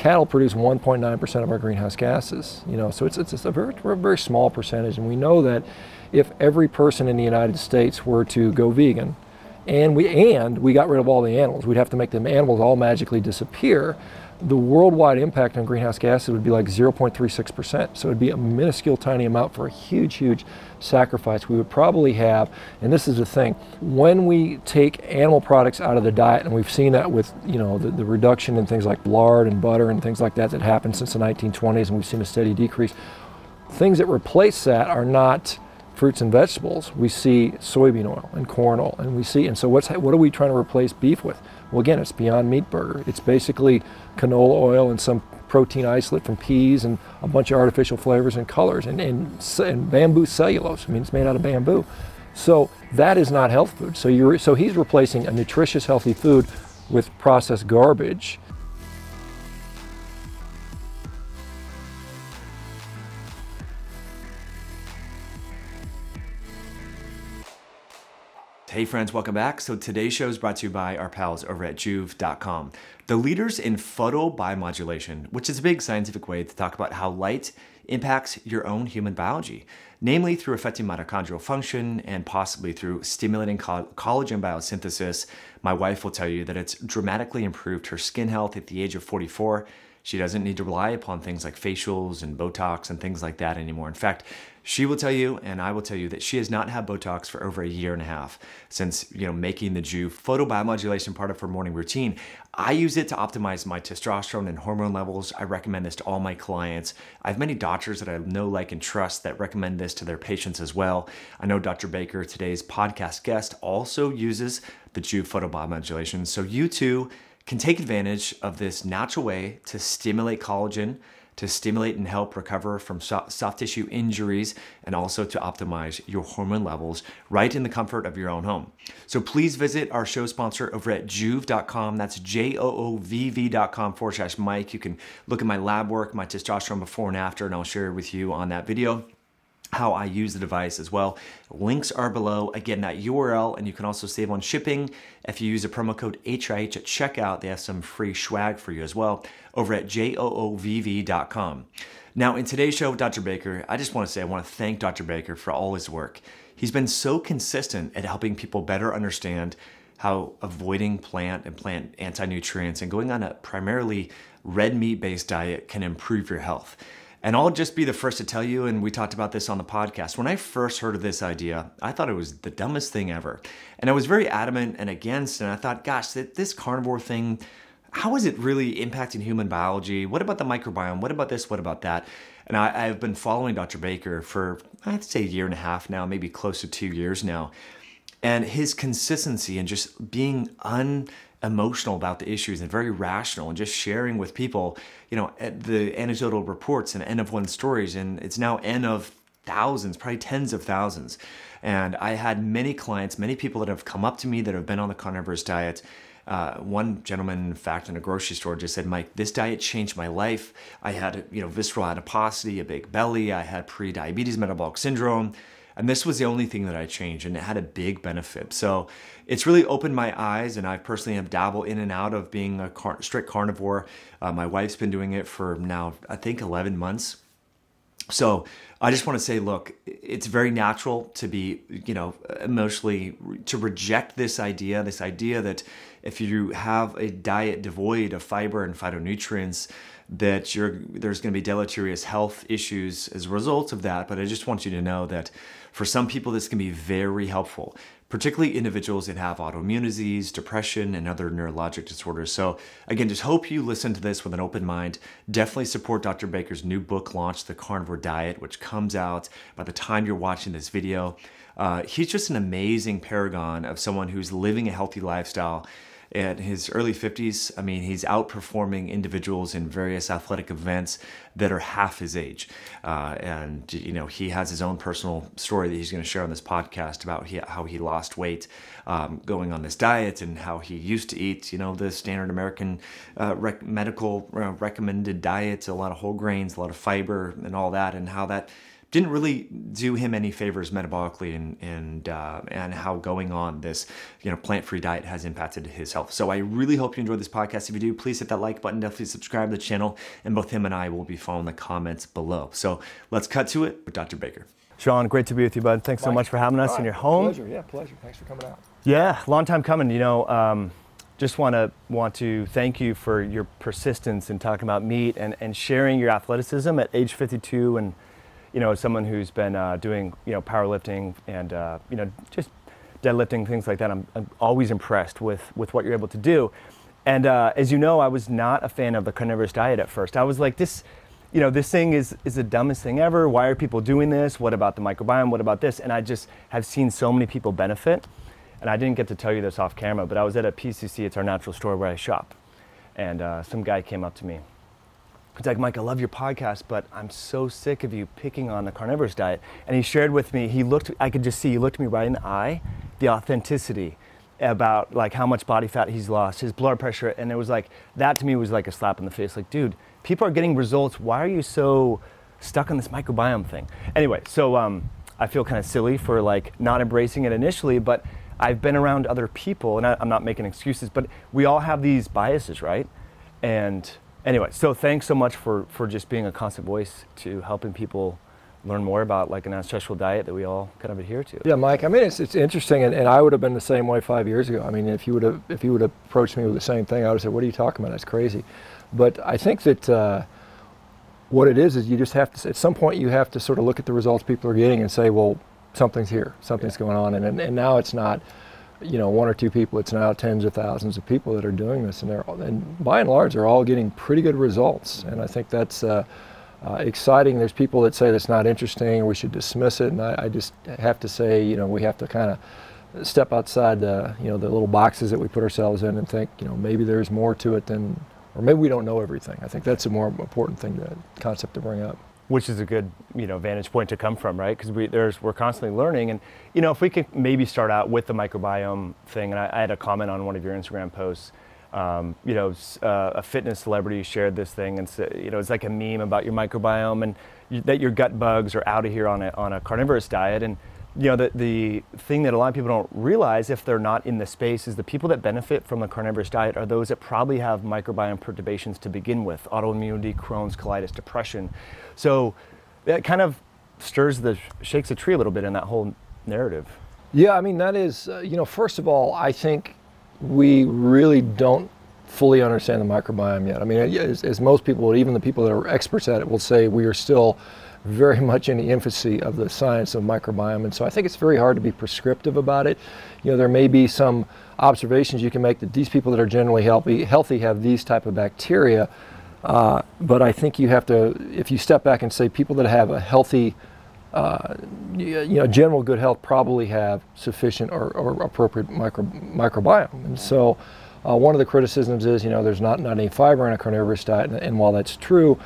cattle produce 1.9% of our greenhouse gases. You know, so it's, it's, a very, a very small percentage. And we know that if every person in the United States were to go vegan, and we and we got rid of all the animals, we'd have to make the animals all magically disappear the worldwide impact on greenhouse gases would be like 0.36%. So it'd be a minuscule tiny amount for a huge, huge sacrifice. We would probably have, and this is the thing, when we take animal products out of the diet, and we've seen that with, you know, the, the reduction in things like lard and butter and things like that that happened since the 1920s, and we've seen a steady decrease. Things that replace that are not fruits and vegetables. We see soybean oil and corn oil, and we see, and so what's, what are we trying to replace beef with? Well, again, it's Beyond Meat Burger. It's basically canola oil and some protein isolate from peas and a bunch of artificial flavors and colors and, and, and bamboo cellulose. I mean, it's made out of bamboo. So that is not health food. So, you're, so he's replacing a nutritious, healthy food with processed garbage Hey friends, welcome back. So today's show is brought to you by our pals over at joovv.com, the leaders in photobiomodulation, which is a big scientific way to talk about how light impacts your own human biology, namely through affecting mitochondrial function and possibly through stimulating collagen biosynthesis. My wife will tell you that it's dramatically improved her skin health at the age of 44 she doesn't need to rely upon things like facials and Botox and things like that anymore. In fact, she will tell you, and I will tell you, that she has not had Botox for over a year and a half since you know making the Joovv photobiomodulation part of her morning routine. I use it to optimize my testosterone and hormone levels. I recommend this to all my clients. I have many doctors that I know, like, and trust that recommend this to their patients as well. I know Dr. Baker, today's podcast guest, also uses the Joovv photobiomodulation. So you too can take advantage of this natural way to stimulate collagen, to stimulate and help recover from soft tissue injuries, and also to optimize your hormone levels right in the comfort of your own home. So please visit our show sponsor over at joovv.com. That's J O O V V.com forward slash Mike. You can look at my lab work, my testosterone before and after, and I'll share it with you on that video how I use the device as well. Links are below. Again, that URL, and you can also save on shipping. If you use a promo code HIH at checkout, they have some free swag for you as well over at joovv.com. Now, in today's show with Dr. Baker, I just want to say I want to thank Dr. Baker for all his work. He's been so consistent at helping people better understand how avoiding plant and plant anti nutrients and going on a primarily red meat based diet can improve your health. And I'll just be the first to tell you, and we talked about this on the podcast. When I first heard of this idea, I thought it was the dumbest thing ever. And I was very adamant and against, and I thought, gosh, this carnivore thing, how is it really impacting human biology? What about the microbiome? What about this? What about that? And I, have been following Dr. Baker for, I'd say, a year and a half now, maybe close to two years now. And his consistency and just being un emotional about the issues and very rational and just sharing with people, you know, the anecdotal reports and N of one stories. And it's now N of thousands, probably tens of thousands. And I had many clients, many people that have come up to me that have been on the carnivorous diet. Uh, one gentleman, in fact, in a grocery store just said, Mike, this diet changed my life. I had, you know, visceral adiposity, a big belly. I had pre-diabetes metabolic syndrome. And this was the only thing that I changed, and it had a big benefit. So it's really opened my eyes, and I personally have dabbled in and out of being a car- strict carnivore. Uh, my wife's been doing it for now, I think, 11 months. So I just want to say, look, it's very natural to be, you know, emotionally to reject this idea, this idea that if you have a diet devoid of fiber and phytonutrients, that you're there's going to be deleterious health issues as a result of that. But I just want you to know that for some people, this can be very helpful, particularly individuals that have autoimmune disease, depression, and other neurologic disorders. So, again, just hope you listen to this with an open mind. Definitely support Dr. Baker's new book launch, The Carnivore Diet, which comes out by the time you're watching this video. Uh, he's just an amazing paragon of someone who's living a healthy lifestyle at his early 50s, I mean, he's outperforming individuals in various athletic events that are half his age. Uh, and, you know, he has his own personal story that he's going to share on this podcast about he, how he lost weight um, going on this diet and how he used to eat, you know, the standard American uh, rec- medical uh, recommended diet, a lot of whole grains, a lot of fiber, and all that, and how that didn't really do him any favors metabolically and and uh, and how going on this you know plant free diet has impacted his health. So I really hope you enjoyed this podcast. If you do, please hit that like button. Definitely subscribe to the channel, and both him and I will be following the comments below. So let's cut to it with Dr. Baker. Shawn, great to be with you, bud. Thanks so much for having us All in your home. Pleasure, yeah, pleasure. Thanks for coming out. Yeah, long time coming. You know, um, just want to want to thank you for your persistence in talking about meat and, and sharing your athleticism at age 52, and you know, as someone who's been uh, doing you know powerlifting and uh, you know just deadlifting things like that. I'm, I'm, always impressed with with what you're able to do. And uh, as you know, I was not a fan of the carnivorous diet at first. I was like, this, you know, this thing is is the dumbest thing ever. Why are people doing this? What about the microbiome? What about this? And I just have seen so many people benefit and I didn't get to tell you this off camera, but I was at a PCC, it's our natural store where I shop. And uh, some guy came up to me. He's like, Mike, I love your podcast, but I'm so sick of you picking on the carnivorous diet. And he shared with me, he looked, I could just see, he looked me right in the eye, the authenticity about like how much body fat he's lost, his blood pressure. And it was like, that to me was like a slap in the face. Like, dude, people are getting results. Why are you so stuck on this microbiome thing? Anyway, so um, I feel kind of silly for like not embracing it initially, but I've been around other people, and I, am not making excuses, but we all have these biases, right? And anyway, so thanks so much for, for just being a constant voice to helping people learn more about like an ancestral diet that we all kind of adhere to. Yeah, Mike. I mean, it's, it's interesting, and, and I would have been the same way five years ago. I mean, if you would have if you would have approached me with the same thing, I would have said, "What are you talking about? That's crazy." But I think that uh, what it is is you just have to at some point you have to sort of look at the results people are getting and say, "Well, something's here, something's yeah. going on, and, and and now it's not, you know, one or two people. It's now tens of thousands of people that are doing this, and they're and by and large they're all getting pretty good results, and I think that's. Uh, uh, exciting. There's people that say that's not interesting we should dismiss it, and I, I just have to say, you know, we have to kind of step outside the, you know, the little boxes that we put ourselves in and think, you know, maybe there's more to it than, or maybe we don't know everything. I think that's a more important thing, to concept to bring up which is a good you know vantage point to come from, right? Because we there's we're constantly learning, and you know if we could maybe start out with the microbiome thing, and I, I had a comment on one of your Instagram posts. Um, you know, uh, a fitness celebrity shared this thing, and you know it's like a meme about your microbiome and you, that your gut bugs are out of here on a on a carnivorous diet, and you know, the, the thing that a lot of people don't realize if they're not in the space is the people that benefit from the carnivorous diet are those that probably have microbiome perturbations to begin with autoimmunity, Crohn's, colitis, depression. So that kind of stirs the, shakes the tree a little bit in that whole narrative. Yeah, I mean, that is, uh, you know, first of all, I think we really don't fully understand the microbiome yet. I mean, as, as most people, even the people that are experts at it, will say we are still very much in the infancy of the science of microbiome. And so I think it's very hard to be prescriptive about it. You know, there may be some observations you can make that these people that are generally healthy, healthy have these type of bacteria. Uh, but I think you have to, if you step back and say people that have a healthy, uh, you know, general good health probably have sufficient or, or appropriate micro, microbiome. And so uh, one of the criticisms is, you know, there's not, not any fiber in a carnivorous diet. And, and while that's true,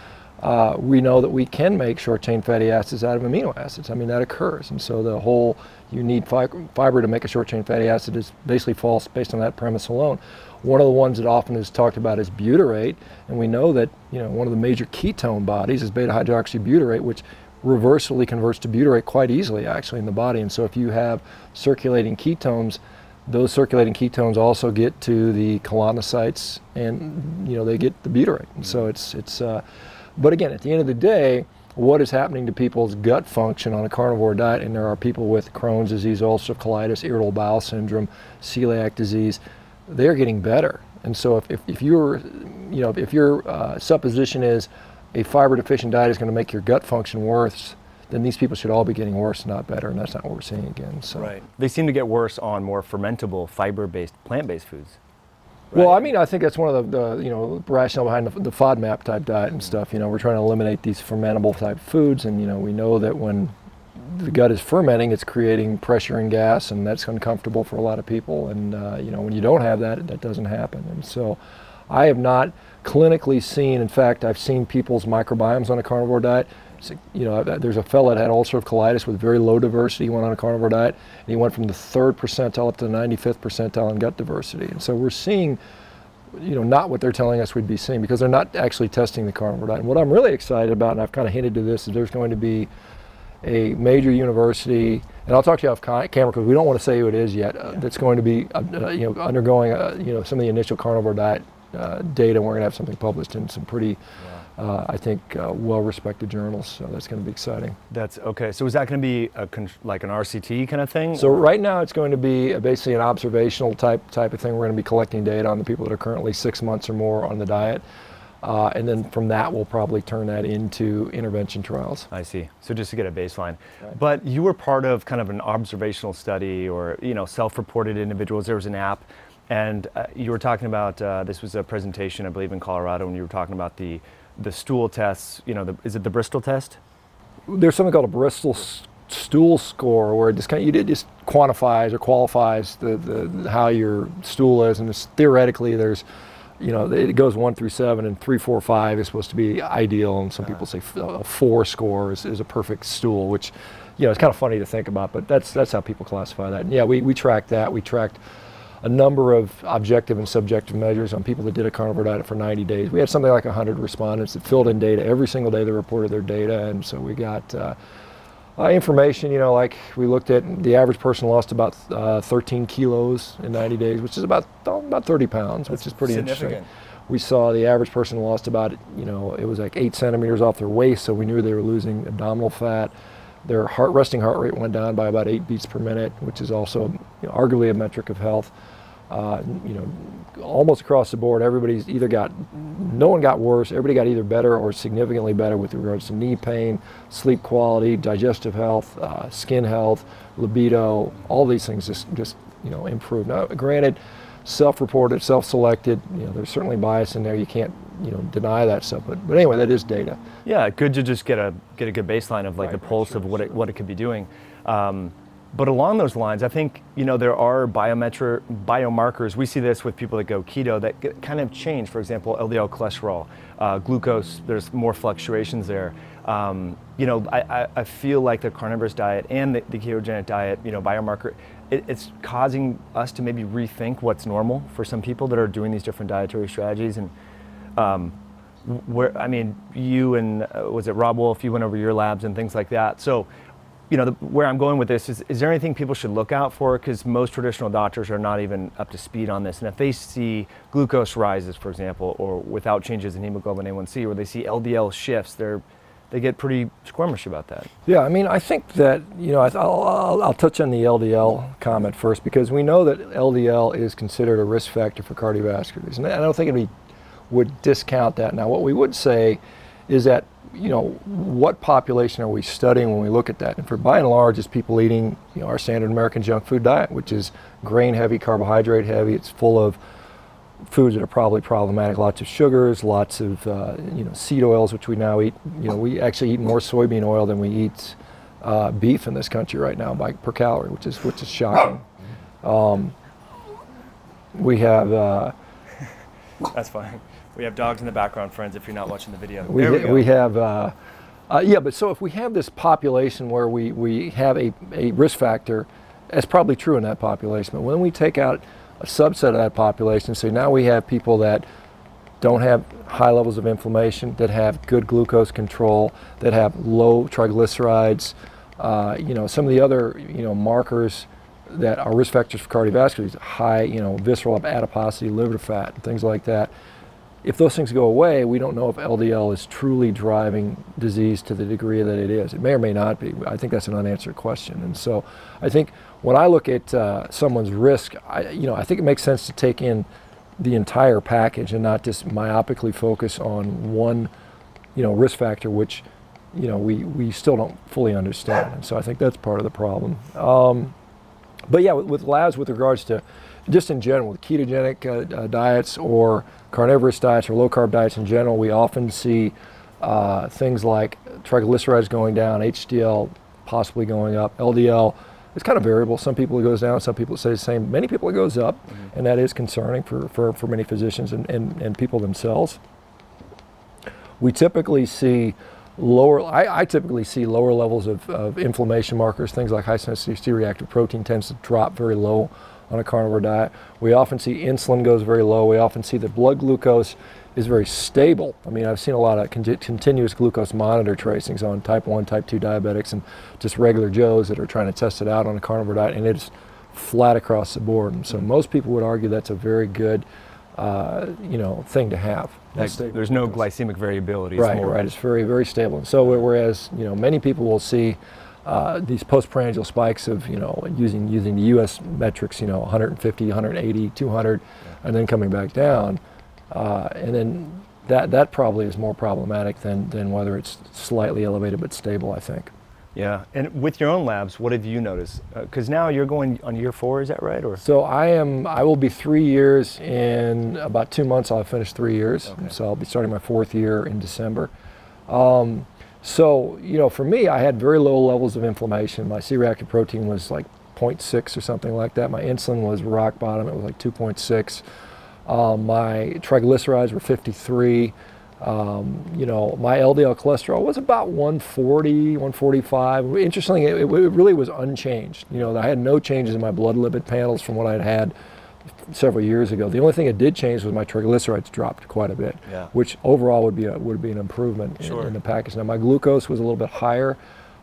uh, we know that we can make short chain fatty acids out of amino acids. I mean, that occurs. And so the whole you need fi fiber to make a short chain fatty acid is basically false based on that premise alone. One of the ones that often is talked about is butyrate, and we know that you know one of the major ketone bodies is beta hydroxybutyrate, which reversibly converts to butyrate quite easily actually in the body. And so if you have circulating ketones, those circulating ketones also get to the colonocytes, and you know they get the butyrate. And so it's it's uh, but again, at the end of the day, what is happening to people's gut function on a carnivore diet? And there are people with Crohn's disease, ulcerative colitis, irritable bowel syndrome, celiac disease. They're getting better. And so if, if, if your, you know, if your uh, supposition is a fiber deficient diet is going to make your gut function worse, then these people should all be getting worse, not better, and that's not what we're seeing again. So. Right. They seem to get worse on more fermentable, fiber-based, plant-based foods. Right? Well, I mean, I think that's one of the, the you know rationale behind the, the, FODMAP type diet and stuff. You know, we're trying to eliminate these fermentable type foods, and you know, we know that when the gut is fermenting, it's creating pressure and gas, and that's uncomfortable for a lot of people. And uh, you know, when you don't have that, that doesn't happen. And so, I have not clinically seen. In fact, I've seen people's microbiomes on a carnivore diet you know, there's a fellow that had ulcerative colitis with very low diversity. He went on a carnivore diet, and he went from the third percentile up to the 95th percentile in gut diversity. And so we're seeing, you know, not what they're telling us we'd be seeing because they're not actually testing the carnivore diet. And what I'm really excited about, and I've kind of hinted to this, is there's going to be a major university, and I'll talk to you off camera because we don't want to say who it is yet. Uh, that's going to be, uh, uh, you know, undergoing, uh, you know, some of the initial carnivore diet uh, data. We're going to have something published in some pretty, uh, I think, uh, well-respected journals. So that's going to be exciting. That's okay. So is that going to be a con- like an RCT kind of thing? So right now it's going to be basically an observational type type of thing. We're going to be collecting data on the people that are currently six months or more on the diet, uh, and then from that we'll probably turn that into intervention trials. I see. So just to get a baseline. But you were part of kind of an observational study or, you know, self-reported individuals. There was an app and uh, you were talking about, uh, this was a presentation, I believe in Colorado, and you were talking about the, the stool tests, you know, the, is it the Bristol test? There's something called a Bristol stool score, where it just kind of, it just quantifies or qualifies the, the how your stool is, and it's, theoretically there's you know, it goes one through seven, and three, four, five is supposed to be ideal, and some people say f- a four score is, is a perfect stool, which, you know, it's kind of funny to think about, but that's that's how people classify that. And yeah, we, we tracked that. We tracked a number of objective and subjective measures on people that did a carnivore diet for 90 days. We had something like 100 respondents that filled in data every single day. They reported their data, and so we got. Uh, uh, information, you know, like we looked at the average person lost about uh, 13 kilos in 90 days, which is about oh, about 30 pounds, which is pretty interesting. significant. We saw the average person lost about, you know, it was like eight centimeters off their waist, so we knew they were losing abdominal fat. Their heart resting heart rate went down by about eight beats per minute, which is also you know, arguably a metric of health. Uh, you know, almost across the board, everybody's either got, no one got worse, everybody got either better or significantly better with regards to knee pain, sleep quality, digestive health, uh, skin health, libido, all these things just, just you know, improved. Now, granted, self-reported, self-selected, you know, there's certainly bias in there. You can't, you know, deny that stuff. But, but anyway, that is data. Yeah, good to just get a get a good baseline of like Right, the pulse sure, of what it what it could be doing. Um, but along those lines, I think you know there are biometric biomarkers. We see this with people that go keto that kind of change. For example, LDL cholesterol, uh, glucose. There's more fluctuations there. Um, you know, I, I, I feel like the carnivorous diet and the, the ketogenic diet, you know, biomarker, it, it's causing us to maybe rethink what's normal for some people that are doing these different dietary strategies and. Um, where I mean, you and uh, was it Robb Wolf? You went over your labs and things like that. So, you know, the, where I'm going with this is: is there anything people should look out for? Because most traditional doctors are not even up to speed on this, and if they see glucose rises, for example, or without changes in hemoglobin A1C, or they see LDL shifts, they're they get pretty squirmish about that. Yeah, I mean, I think that, you know, I'll, I'll, I'll touch on the LDL comment first because we know that LDL is considered a risk factor for cardiovascular disease. And I don't think we would discount that. Now, what we would say is that, you know, what population are we studying when we look at that? And for by and large, it's people eating, you know, our standard American junk food diet, which is grain heavy, carbohydrate heavy. It's full of foods that are probably problematic. Lots of sugars, lots of uh, you know seed oils, which we now eat. You know, we actually eat more soybean oil than we eat uh, beef in this country right now by per calorie, which is which is shocking. Um, we have uh, That's fine. We have dogs in the background, friends. If you're not watching the video, we, we we have uh, uh, yeah, but so if we have this population where we, we have a, a risk factor, that's probably true in that population. But when we take out a subset of that population, so now we have people that don't have high levels of inflammation, that have good glucose control, that have low triglycerides, uh, you know, some of the other you know markers that are risk factors for cardiovascular disease, high you know visceral adiposity, liver fat, things like that if those things go away, we don't know if LDL is truly driving disease to the degree that it is. It may or may not be. I think that's an unanswered question. And so I think when I look at uh, someone's risk, I, you know, I think it makes sense to take in the entire package and not just myopically focus on one, you know, risk factor, which, you know, we, we still don't fully understand. And so I think that's part of the problem. Um, but yeah, with, with labs with regards to just in general, ketogenic uh, uh, diets or carnivorous diets or low carb diets in general, we often see uh, things like triglycerides going down, HDL possibly going up, LDL. It's kind of variable. Some people it goes down, some people say the same. Many people it goes up, and that is concerning for, for, for many physicians and, and, and people themselves. We typically see lower, I, I typically see lower levels of, of inflammation markers, things like high sensitivity C reactive protein tends to drop very low on a carnivore diet. We often see insulin goes very low. We often see that blood glucose is very stable. I mean, I've seen a lot of con- continuous glucose monitor tracings on type 1, type 2 diabetics and just regular Joes that are trying to test it out on a carnivore diet, and it's flat across the board. And so most people would argue that's a very good, uh, you know, thing to have. Like, there's no glycemic variability. It's Right, more- right. It's very, very stable. And so whereas, you know, many people will see uh, these postprandial spikes of, you know, using using the U.S. metrics, you know, 150, 180, 200, and then coming back down, uh, and then that that probably is more problematic than than whether it's slightly elevated but stable. I think. Yeah. And with your own labs, what have you noticed? Because now you're going on year four, is that right? Or So I am. I will be three years in about two months. I'll finish three years. Okay. So I'll be starting my fourth year in December. Um, so you know, for me, I had very low levels of inflammation. My C-reactive protein was like 0.6 or something like that. My insulin was rock bottom. It was like 2.6. Um, my triglycerides were 53. Um, you know, my LDL cholesterol was about 140, 145. Interestingly, it, it really was unchanged. You know, I had no changes in my blood lipid panels from what I'd had several years ago. The only thing that did change was my triglycerides dropped quite a bit, Yeah. which overall would be a, would be an improvement in- Sure. in, the package. Now my glucose was a little bit higher.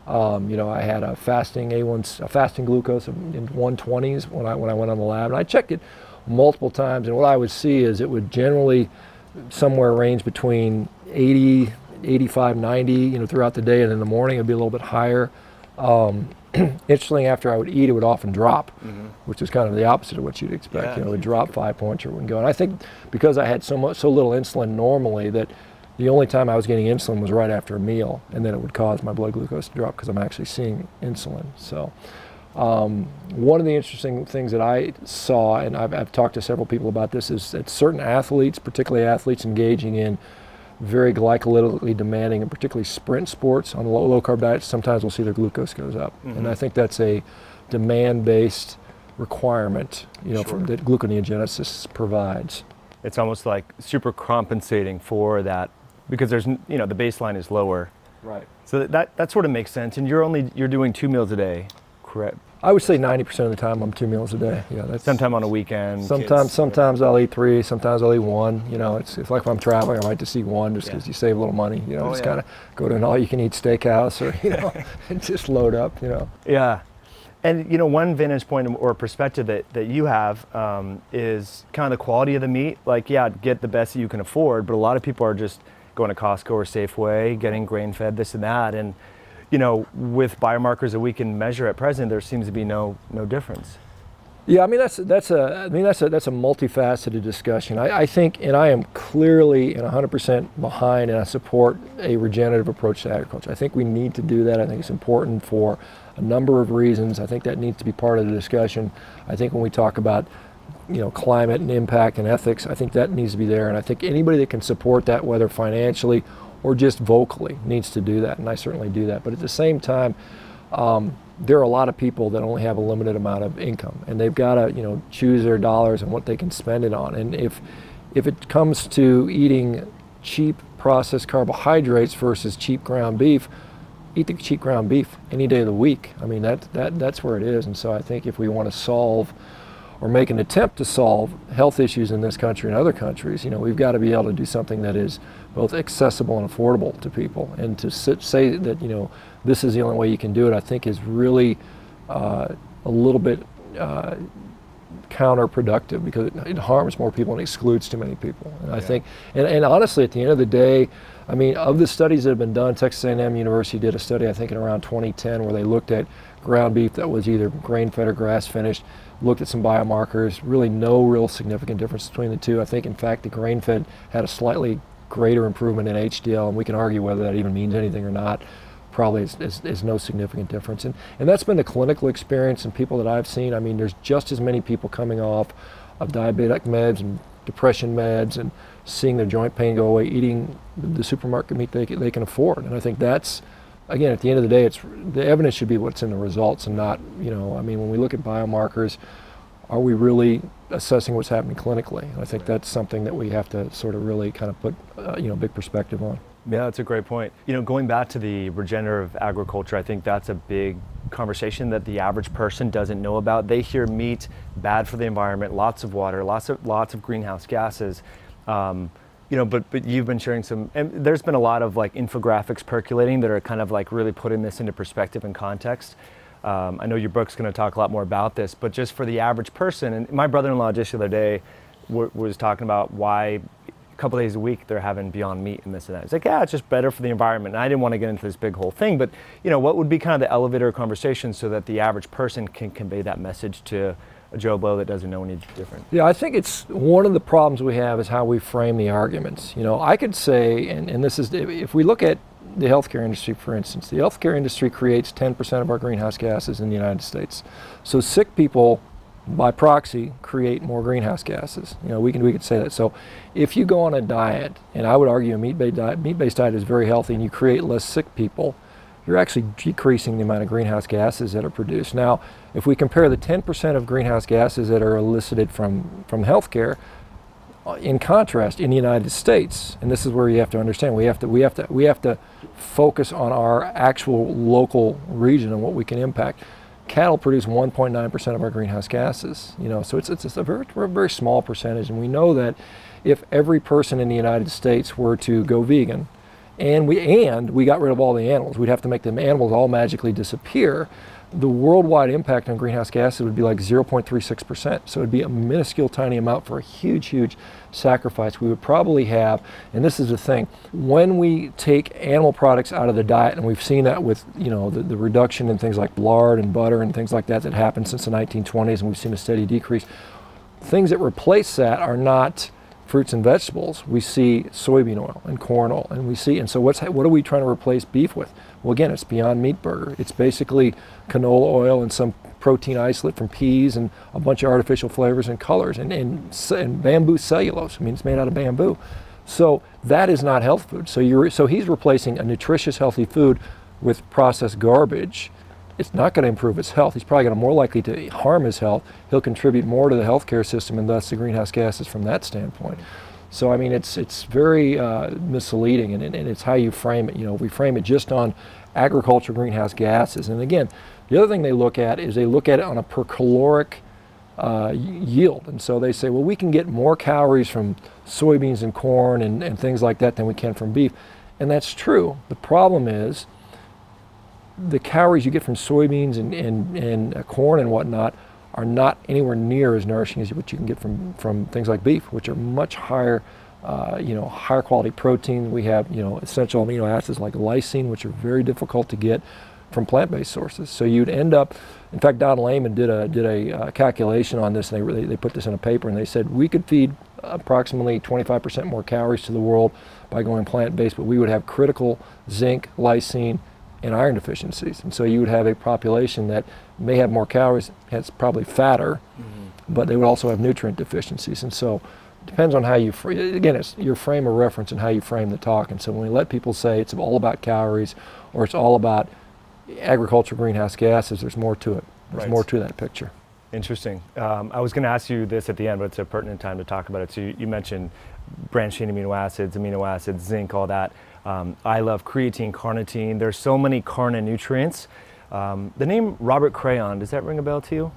Um, you know, I had a fasting A1, a fasting glucose of- in 120s when I when I went on the lab, and I checked it multiple times. And what I would see is it would generally somewhere range between 80, 85, 90. You know, throughout the day, and in the morning it'd be a little bit higher. Um, interestingly, after I would eat, it would often drop, which is kind of the opposite of what you'd expect. Yeah. You know, it would drop five points or it wouldn't go. And I think because I had so much, so little insulin normally that the only time I was getting insulin was right after a meal, and then it would cause my blood glucose to drop because I'm actually seeing insulin. So. Um, one of the interesting things that I saw, and I've, I've talked to several people about this, is that certain athletes, particularly athletes engaging in very glycolytically demanding and particularly sprint sports on low, low carb diets, sometimes we'll see their glucose goes up. And I mm-hmm. think that's a demand based requirement, you know, Sure. from, that gluconeogenesis provides. it's almost like super compensating for that because there's you know the baseline is lower. Right. So that, that that sort of makes sense. And you're only you're doing two meals a day, correct? I would say 90% of the time I'm two meals a day. Yeah, that's Sometime on a weekend. Sometimes, kids- sometimes I'll eat three. Sometimes I'll eat one. You know, it's, it's like if I'm traveling, I might just eat one just Yeah. because you save a little money. You know, Oh, just yeah. kind of go to an all-you-can-eat steakhouse or you know, and just load up. You know. Yeah. And you know, one vantage point or perspective that, that you have um, is kind of the quality of the meat. Like, yeah, get the best that you can afford, but a lot of people are just going to Costco or Safeway, getting grain fed, this and that. And you know, with biomarkers that we can measure at present, there seems to be no no difference. Yeah, I mean that's that's a I mean that's a that's a multifaceted discussion. I, I think, and I am clearly and 100% behind, and I support a regenerative approach to agriculture. I think we need to do that. I think it's important for a number of reasons. I think that needs to be part of the discussion. I think when we talk about you know climate and impact and ethics, I think that needs to be there. And I think anybody that can support that, whether financially or just vocally, needs to do that. And I certainly do that. But at the same time. Um, there are a lot of people that only have a limited amount of income, and they've got to, you know, choose their dollars and what they can spend it on. And if, if it comes to eating cheap processed carbohydrates versus cheap ground beef, eat the cheap ground beef any day of the week. I mean, that, that that's where it is. And so I think if we want to solve or make an attempt to solve health issues in this country and other countries, you know, we've got to be able to do something that is both accessible and affordable to people. And to sit, say that, you know, this is the only way you can do it, I think is really uh, a little bit uh, counterproductive because it, it harms more people and excludes too many people. And I think, and, and honestly, at the end of the day, I mean, of the studies that have been done, Texas A&M University did a study, I think, in around 2010, where they looked at ground beef that was either grain-fed or grass-finished, looked at some biomarkers, really no real significant difference between the two. I think, in fact, the grain-fed had a slightly greater improvement in HDL, and we can argue whether that even means anything or not. Probably is, is, is no significant difference. And, and that's been the clinical experience and people that I've seen. I mean, there's just as many people coming off of diabetic meds and depression meds and seeing their joint pain go away, eating the supermarket meat they, they can afford. And I think that's, again, at the end of the day, it's the evidence should be what's in the results and not, you know, I mean, when we look at biomarkers, are we really assessing what's happening clinically? I think that's something that we have to sort of really kind of put, uh, you know, big perspective on. Yeah, that's a great point. You know, going back to the regenerative agriculture, I think that's a big conversation that the average person doesn't know about. They hear meat bad for the environment, lots of water, lots of lots of greenhouse gases. Um, you know, but but you've been sharing some, and there's been a lot of like infographics percolating that are kind of like really putting this into perspective and context. Um, I know your book's going to talk a lot more about this, but just for the average person, and my brother-in-law just the other day w- was talking about why a couple days a week they're having Beyond Meat and this and that. It's like, yeah, it's just better for the environment. And I didn't want to get into this big whole thing, but you know, what would be kind of the elevator conversation so that the average person can convey that message to a Joe Blow that doesn't know any different? Yeah, I think it's one of the problems we have is how we frame the arguments. You know, I could say, and, and this is, if we look at the healthcare industry, for instance, the healthcare industry creates 10% of our greenhouse gases in the United States. So sick people by proxy create more greenhouse gases. You know, we can we could say that. So if you go on a diet, and I would argue a meat-based diet, meat-based diet is very healthy, and you create less sick people, you're actually decreasing the amount of greenhouse gases that are produced. Now, if we compare the 10% of greenhouse gases that are elicited from from healthcare, Uh, in contrast, in the United States, and this is where you have to understand, we have to we have to we have to focus on our actual local region and what we can impact cattle produce 1.9% of our greenhouse gases. You know, so it's, it's, a very, a very small percentage. And we know that if every person in the United States were to go vegan, and we and we got rid of all the animals, we'd have to make the animals all magically disappear the worldwide impact on greenhouse gases would be like 0.36%. So it'd be a minuscule tiny amount for a huge, huge sacrifice. We would probably have, and this is the thing, when we take animal products out of the diet, and we've seen that with, you know, the, the reduction in things like lard and butter and things like that that happened since the 1920s, and we've seen a steady decrease. Things that replace that are not fruits and vegetables, we see soybean oil and corn oil, and we see, and so what's what are we trying to replace beef with? Well, again, it's Beyond Meat Burger. It's basically canola oil and some protein isolate from peas and a bunch of artificial flavors and colors and, and, and bamboo cellulose. I mean, it's made out of bamboo. So that is not health food. So you're so he's replacing a nutritious, healthy food with processed garbage it's not going to improve his health. He's probably going to more likely to harm his health. He'll contribute more to the healthcare system and thus the greenhouse gases from that standpoint. So I mean, it's it's very uh, misleading, and, and it's how you frame it. You know, we frame it just on agriculture greenhouse gases, and again, the other thing they look at is they look at it on a per caloric uh, yield, and so they say, well, we can get more calories from soybeans and corn and, and things like that than we can from beef, and that's true. The problem is the calories you get from soybeans and, and, and corn and whatnot are not anywhere near as nourishing as what you can get from, from things like beef, which are much higher, uh, you know, higher quality protein. We have, you know, essential amino acids like lysine, which are very difficult to get from plant-based sources. So you'd end up, in fact, Don Layman did a did a uh, calculation on this, and they, they they put this in a paper, and they said we could feed approximately 25% more calories to the world by going plant-based, but we would have critical zinc, lysine, and iron deficiencies. And so you would have a population that may have more calories, it's probably fatter, mm-hmm. but they would also have nutrient deficiencies. And so it depends on how you, fr- again, it's your frame of reference and how you frame the talk. And so when we let people say it's all about calories or it's all about agricultural greenhouse gases, there's more to it. There's right. more to that picture. Interesting. Um, I was going to ask you this at the end, but it's a pertinent time to talk about it. So you, you mentioned branched chain amino acids, amino acids, zinc, all that. Um, I love creatine, carnitine. There's so many carna nutrients. Um, the name Robert Crayhon, does that ring a bell to you?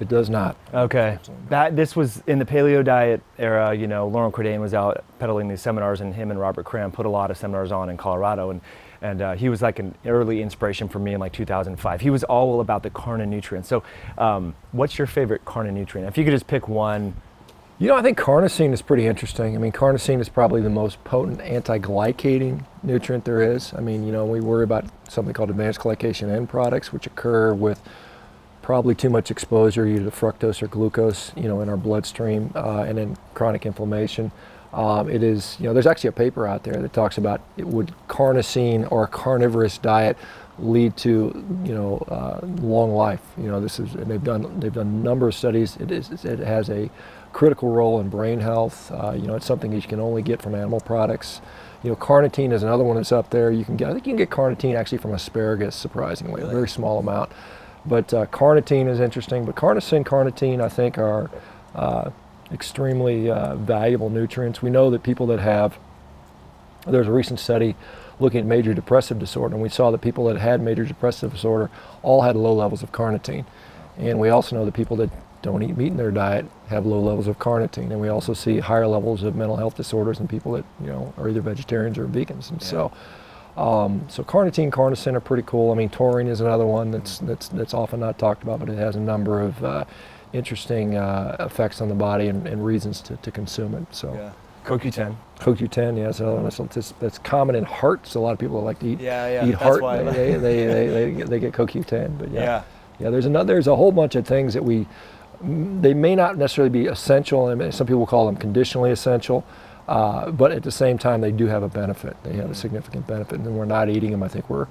It does not. Okay. That this was in the paleo diet era. You know, Loren Cordain was out peddling these seminars, and him and Robert Crayhon put a lot of seminars on in Colorado, and and uh, he was like an early inspiration for me in like 2005. He was all about the carna nutrients. So, um, what's your favorite carna nutrient? If you could just pick one you know, I think carnosine is pretty interesting. I mean, carnosine is probably the most potent anti-glycating nutrient there is. I mean, you know, we worry about something called advanced glycation end products, which occur with probably too much exposure either to fructose or glucose, you know, in our bloodstream, uh, and then chronic inflammation. Um, it is, you know, there's actually a paper out there that talks about it would carnosine or a carnivorous diet lead to, you know, uh, long life. You know, this is and they've done they've done a number of studies. It is it has a critical role in brain health. Uh, you know, it's something that you can only get from animal products. You know, carnitine is another one that's up there. You can get, I think you can get carnitine actually from asparagus, surprisingly, really? a very small amount. But uh, carnitine is interesting. But carnosine, carnitine, I think are uh, extremely uh, valuable nutrients. We know that people that have, there's a recent study looking at major depressive disorder, and we saw that people that had major depressive disorder all had low levels of carnitine. And we also know that people that don't eat meat in their diet have low levels of carnitine, and we also see higher levels of mental health disorders in people that you know are either vegetarians or vegans. And yeah. so, um, so carnitine, carnosine are pretty cool. I mean, taurine is another one that's that's that's often not talked about, but it has a number of uh, interesting uh, effects on the body and, and reasons to, to consume it. So. Yeah. CoQ10. CoQ10, yeah, so that's, that's common in heart. So a lot of people like to eat yeah, yeah, eat heart. They, they, they, they, they, get CoQ10, but yeah. yeah, yeah. There's another. There's a whole bunch of things that we they may not necessarily be essential, and some people call them conditionally essential, uh, but at the same time, they do have a benefit. They have a significant benefit, and we're not eating them. I think we're,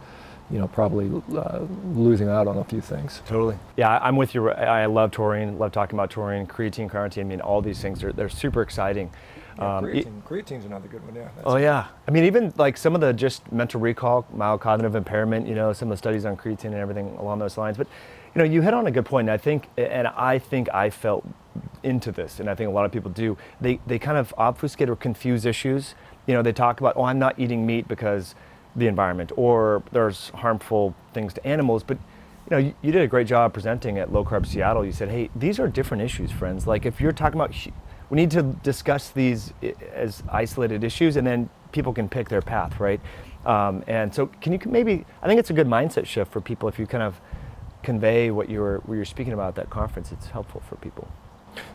you know, probably uh, losing out on a few things. Totally. Yeah, I'm with you. I love taurine. Love talking about taurine, creatine, carnitine. I mean, all these things are they're super exciting. Yeah, um, creatine. creatine's another good one. Yeah. Oh yeah. I mean, even like some of the just mental recall, mild cognitive impairment. You know, some of the studies on creatine and everything along those lines. But you know, you hit on a good point. And I think, and I think I felt into this, and I think a lot of people do. They they kind of obfuscate or confuse issues. You know, they talk about, oh, I'm not eating meat because the environment, or there's harmful things to animals. But you know, you, you, did a great job presenting at Low Carb Seattle. You said, hey, these are different issues, friends. Like if you're talking about, we need to discuss these as isolated issues, and then people can pick their path, right? Um, and so, can you maybe? I think it's a good mindset shift for people if you kind of convey what you were what you're speaking about at that conference, it's helpful for people.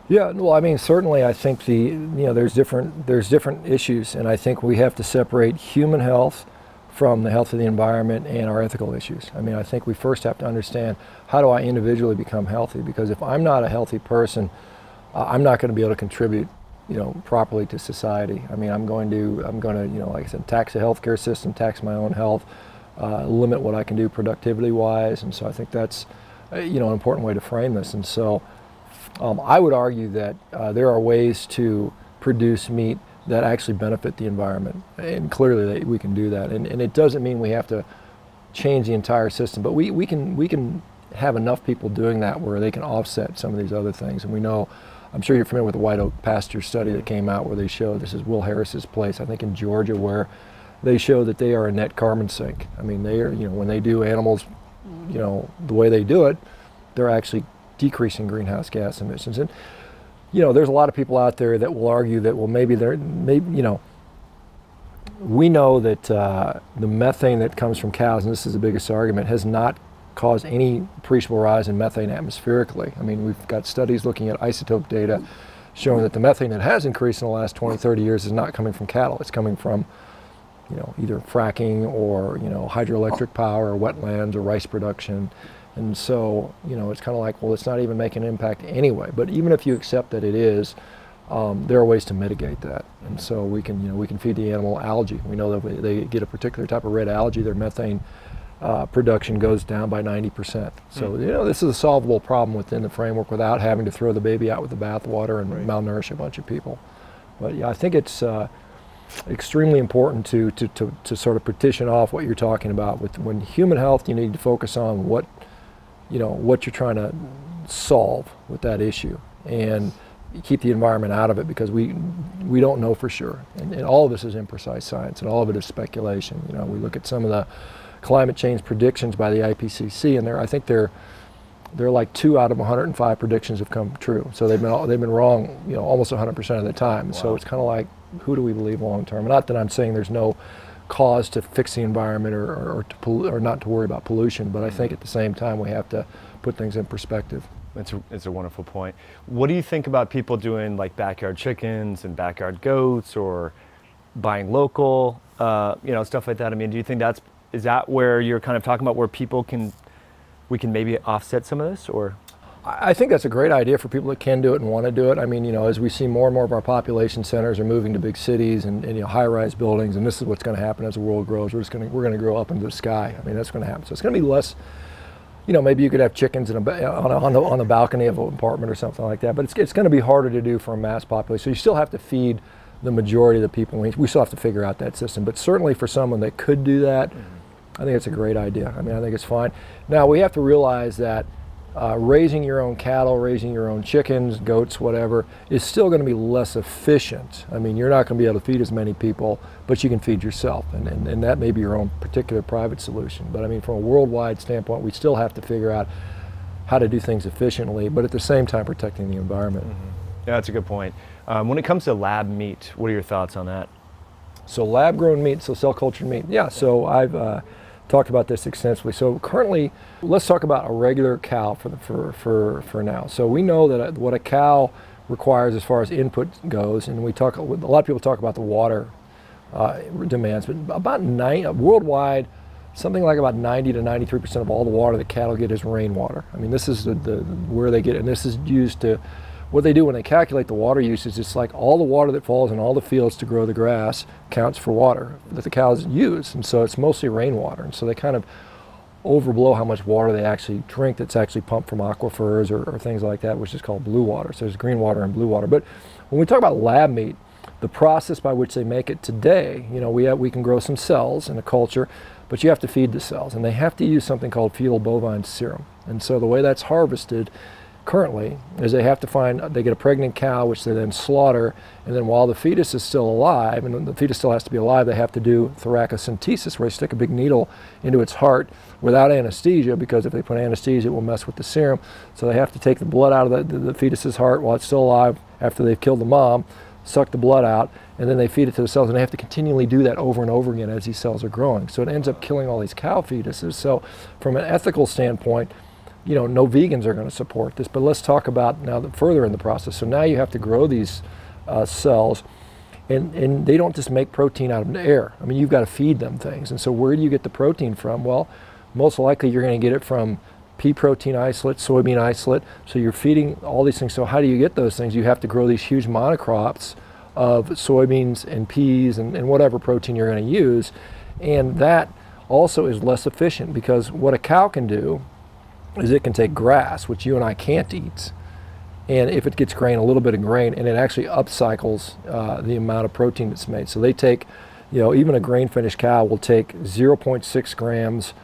Yeah, well, I mean, certainly, I think the you know there's different there's different issues, and I think we have to separate human health from the health of the environment and our ethical issues. I mean, I think we first have to understand how do I individually become healthy? Because if I'm not a healthy person, uh, I'm not going to be able to contribute, you know, properly to society. I mean, I'm going to I'm going to you know, like I said, tax the healthcare system, tax my own health uh, limit what I can do productivity wise. And so I think that's, uh, you know, an important way to frame this. And so um, I would argue that uh, there are ways to produce meat that actually benefit the environment. And clearly we can do that. And, and it doesn't mean we have to change the entire system, but we, we, can, we can have enough people doing that where they can offset some of these other things. And we know, I'm sure you're familiar with the White Oak pasture study that came out where they showed this is Will Harris's place, I think in Georgia, where they show that they are a net carbon sink. I mean, they are, you know, when they do animals, you know, the way they do it, they're actually decreasing greenhouse gas emissions. And, you know, there's a lot of people out there that will argue that, well, maybe they're, maybe, you know, we know that uh, the methane that comes from cows, and this is the biggest argument, has not caused any appreciable rise in methane atmospherically. I mean, we've got studies looking at isotope data showing that the methane that has increased in the last 20, 30 years is not coming from cattle. It's coming from you know, either fracking or, you know, hydroelectric power or wetlands or rice production. And so, you know, it's kind of like, well, it's not even making an impact anyway. But even if you accept that it is, um, there are ways to mitigate that. And so we can, you know, we can feed the animal algae. We know that they get a particular type of red algae, their methane uh, production goes down by 90%. So, mm. you know, this is a solvable problem within the framework without having to throw the baby out with the bathwater and right. malnourish a bunch of people. But yeah, I think it's, uh, extremely important to, to, to, to sort of partition off what you're talking about. With when human health, you need to focus on what you know what you're trying to solve with that issue, and keep the environment out of it because we we don't know for sure, and, and all of this is imprecise science, and all of it is speculation. You know, we look at some of the climate change predictions by the IPCC, and they're I think they're they're like two out of 105 predictions have come true. So they've been they've been wrong, you know, almost 100% of the time. Wow. So it's kind of like who do we believe long term? Not that I'm saying there's no cause to fix the environment or, or, or, to or not to worry about pollution, but I think at the same time we have to put things in perspective. It's a, it's a wonderful point. What do you think about people doing like backyard chickens and backyard goats or buying local, uh, you know, stuff like that? I mean, do you think that's is that where you're kind of talking about where people can we can maybe offset some of this or? I think that's a great idea for people that can do it and want to do it. I mean, you know, as we see more and more of our population centers are moving to big cities and, and you know, high-rise buildings, and this is what's going to happen as the world grows. We're just going to we're going to grow up into the sky. I mean, that's going to happen. So it's going to be less. You know, maybe you could have chickens in a, on, a, on, the, on the balcony of an apartment or something like that, but it's, it's going to be harder to do for a mass population. So you still have to feed the majority of the people. We still have to figure out that system. But certainly for someone that could do that, mm-hmm. I think it's a great idea. I mean, I think it's fine. Now we have to realize that uh, raising your own cattle, raising your own chickens, goats, whatever, is still going to be less efficient. I mean, you're not going to be able to feed as many people, but you can feed yourself, and, and, and that may be your own particular private solution. But I mean, from a worldwide standpoint, we still have to figure out how to do things efficiently, but at the same time protecting the environment. Mm-hmm. Yeah, that's a good point. Um, when it comes to lab meat, what are your thoughts on that? So lab grown meat, so cell cultured meat. Yeah, so I've uh, talked about this extensively. So currently, let's talk about a regular cow for, the, for, for, for now. So we know that what a cow requires as far as input goes, and we talk, a lot of people talk about the water uh, demands, but about nine, worldwide, something like about 90 to 93% of all the water that cattle get is rainwater. I mean, this is the, the where they get and this is used to what they do when they calculate the water usage, it's like all the water that falls in all the fields to grow the grass counts for water that the cows use. And so it's mostly rainwater. And so they kind of overblow how much water they actually drink that's actually pumped from aquifers or, or things like that, which is called blue water. So there's green water and blue water. But when we talk about lab meat, the process by which they make it today, you know, we, have, we can grow some cells in a culture, but you have to feed the cells. And they have to use something called fetal bovine serum. And so the way that's harvested currently is they have to find they get a pregnant cow which they then slaughter and then while the fetus is still alive and the fetus still has to be alive they have to do thoracocentesis where they stick a big needle into its heart without anesthesia because if they put anesthesia it will mess with the serum. So they have to take the blood out of the, the, the fetus's heart while it's still alive after they've killed the mom suck the blood out and then they feed it to the cells and they have to continually do that over and over again as these cells are growing. So it ends up killing all these cow fetuses. So from an ethical standpoint you know, no vegans are going to support this. But let's talk about now further in the process. So now you have to grow these uh, cells, and, and they don't just make protein out of the air. I mean, you've got to feed them things. And so where do you get the protein from? Well, most likely you're going to get it from pea protein isolate, soybean isolate. So you're feeding all these things. So how do you get those things? You have to grow these huge monocrops of soybeans and peas and, and whatever protein you're going to use. And that also is less efficient because what a cow can do is it can take grass, which you and I can't eat, and if it gets grain, a little bit of grain, and it actually upcycles uh, the amount of protein that's made. So they take, you know, even a grain finished cow will take 0.6 grams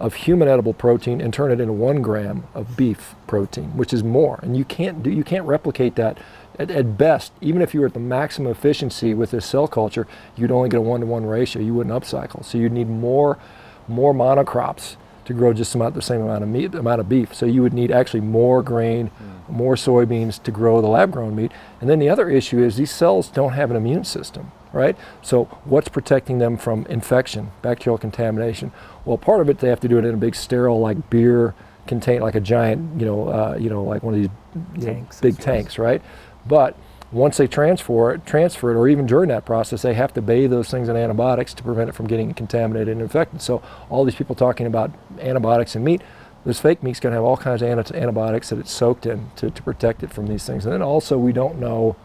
of human edible protein and turn it into one gram of beef protein, which is more. And you can't do, you can't replicate that. At, at best, even if you were at the maximum efficiency with this cell culture, you'd only get a one-to-one ratio. You wouldn't upcycle. So you'd need more, more monocrops to grow just about the same amount of meat, amount of beef. So you would need actually more grain, mm. more soybeans to grow the lab-grown meat. And then the other issue is these cells don't have an immune system, right? So what's protecting them from infection, bacterial contamination? Well, part of it they have to do it in a big sterile, like beer contain, like a giant, you know, uh, you know, like one of these tanks, know, big tanks, right? But once they transfer it, transfer it, or even during that process, they have to bathe those things in antibiotics to prevent it from getting contaminated and infected. So all these people talking about antibiotics in meat, this fake meat's going to have all kinds of antibiotics that it's soaked in to, to protect it from these things. And then also we don't know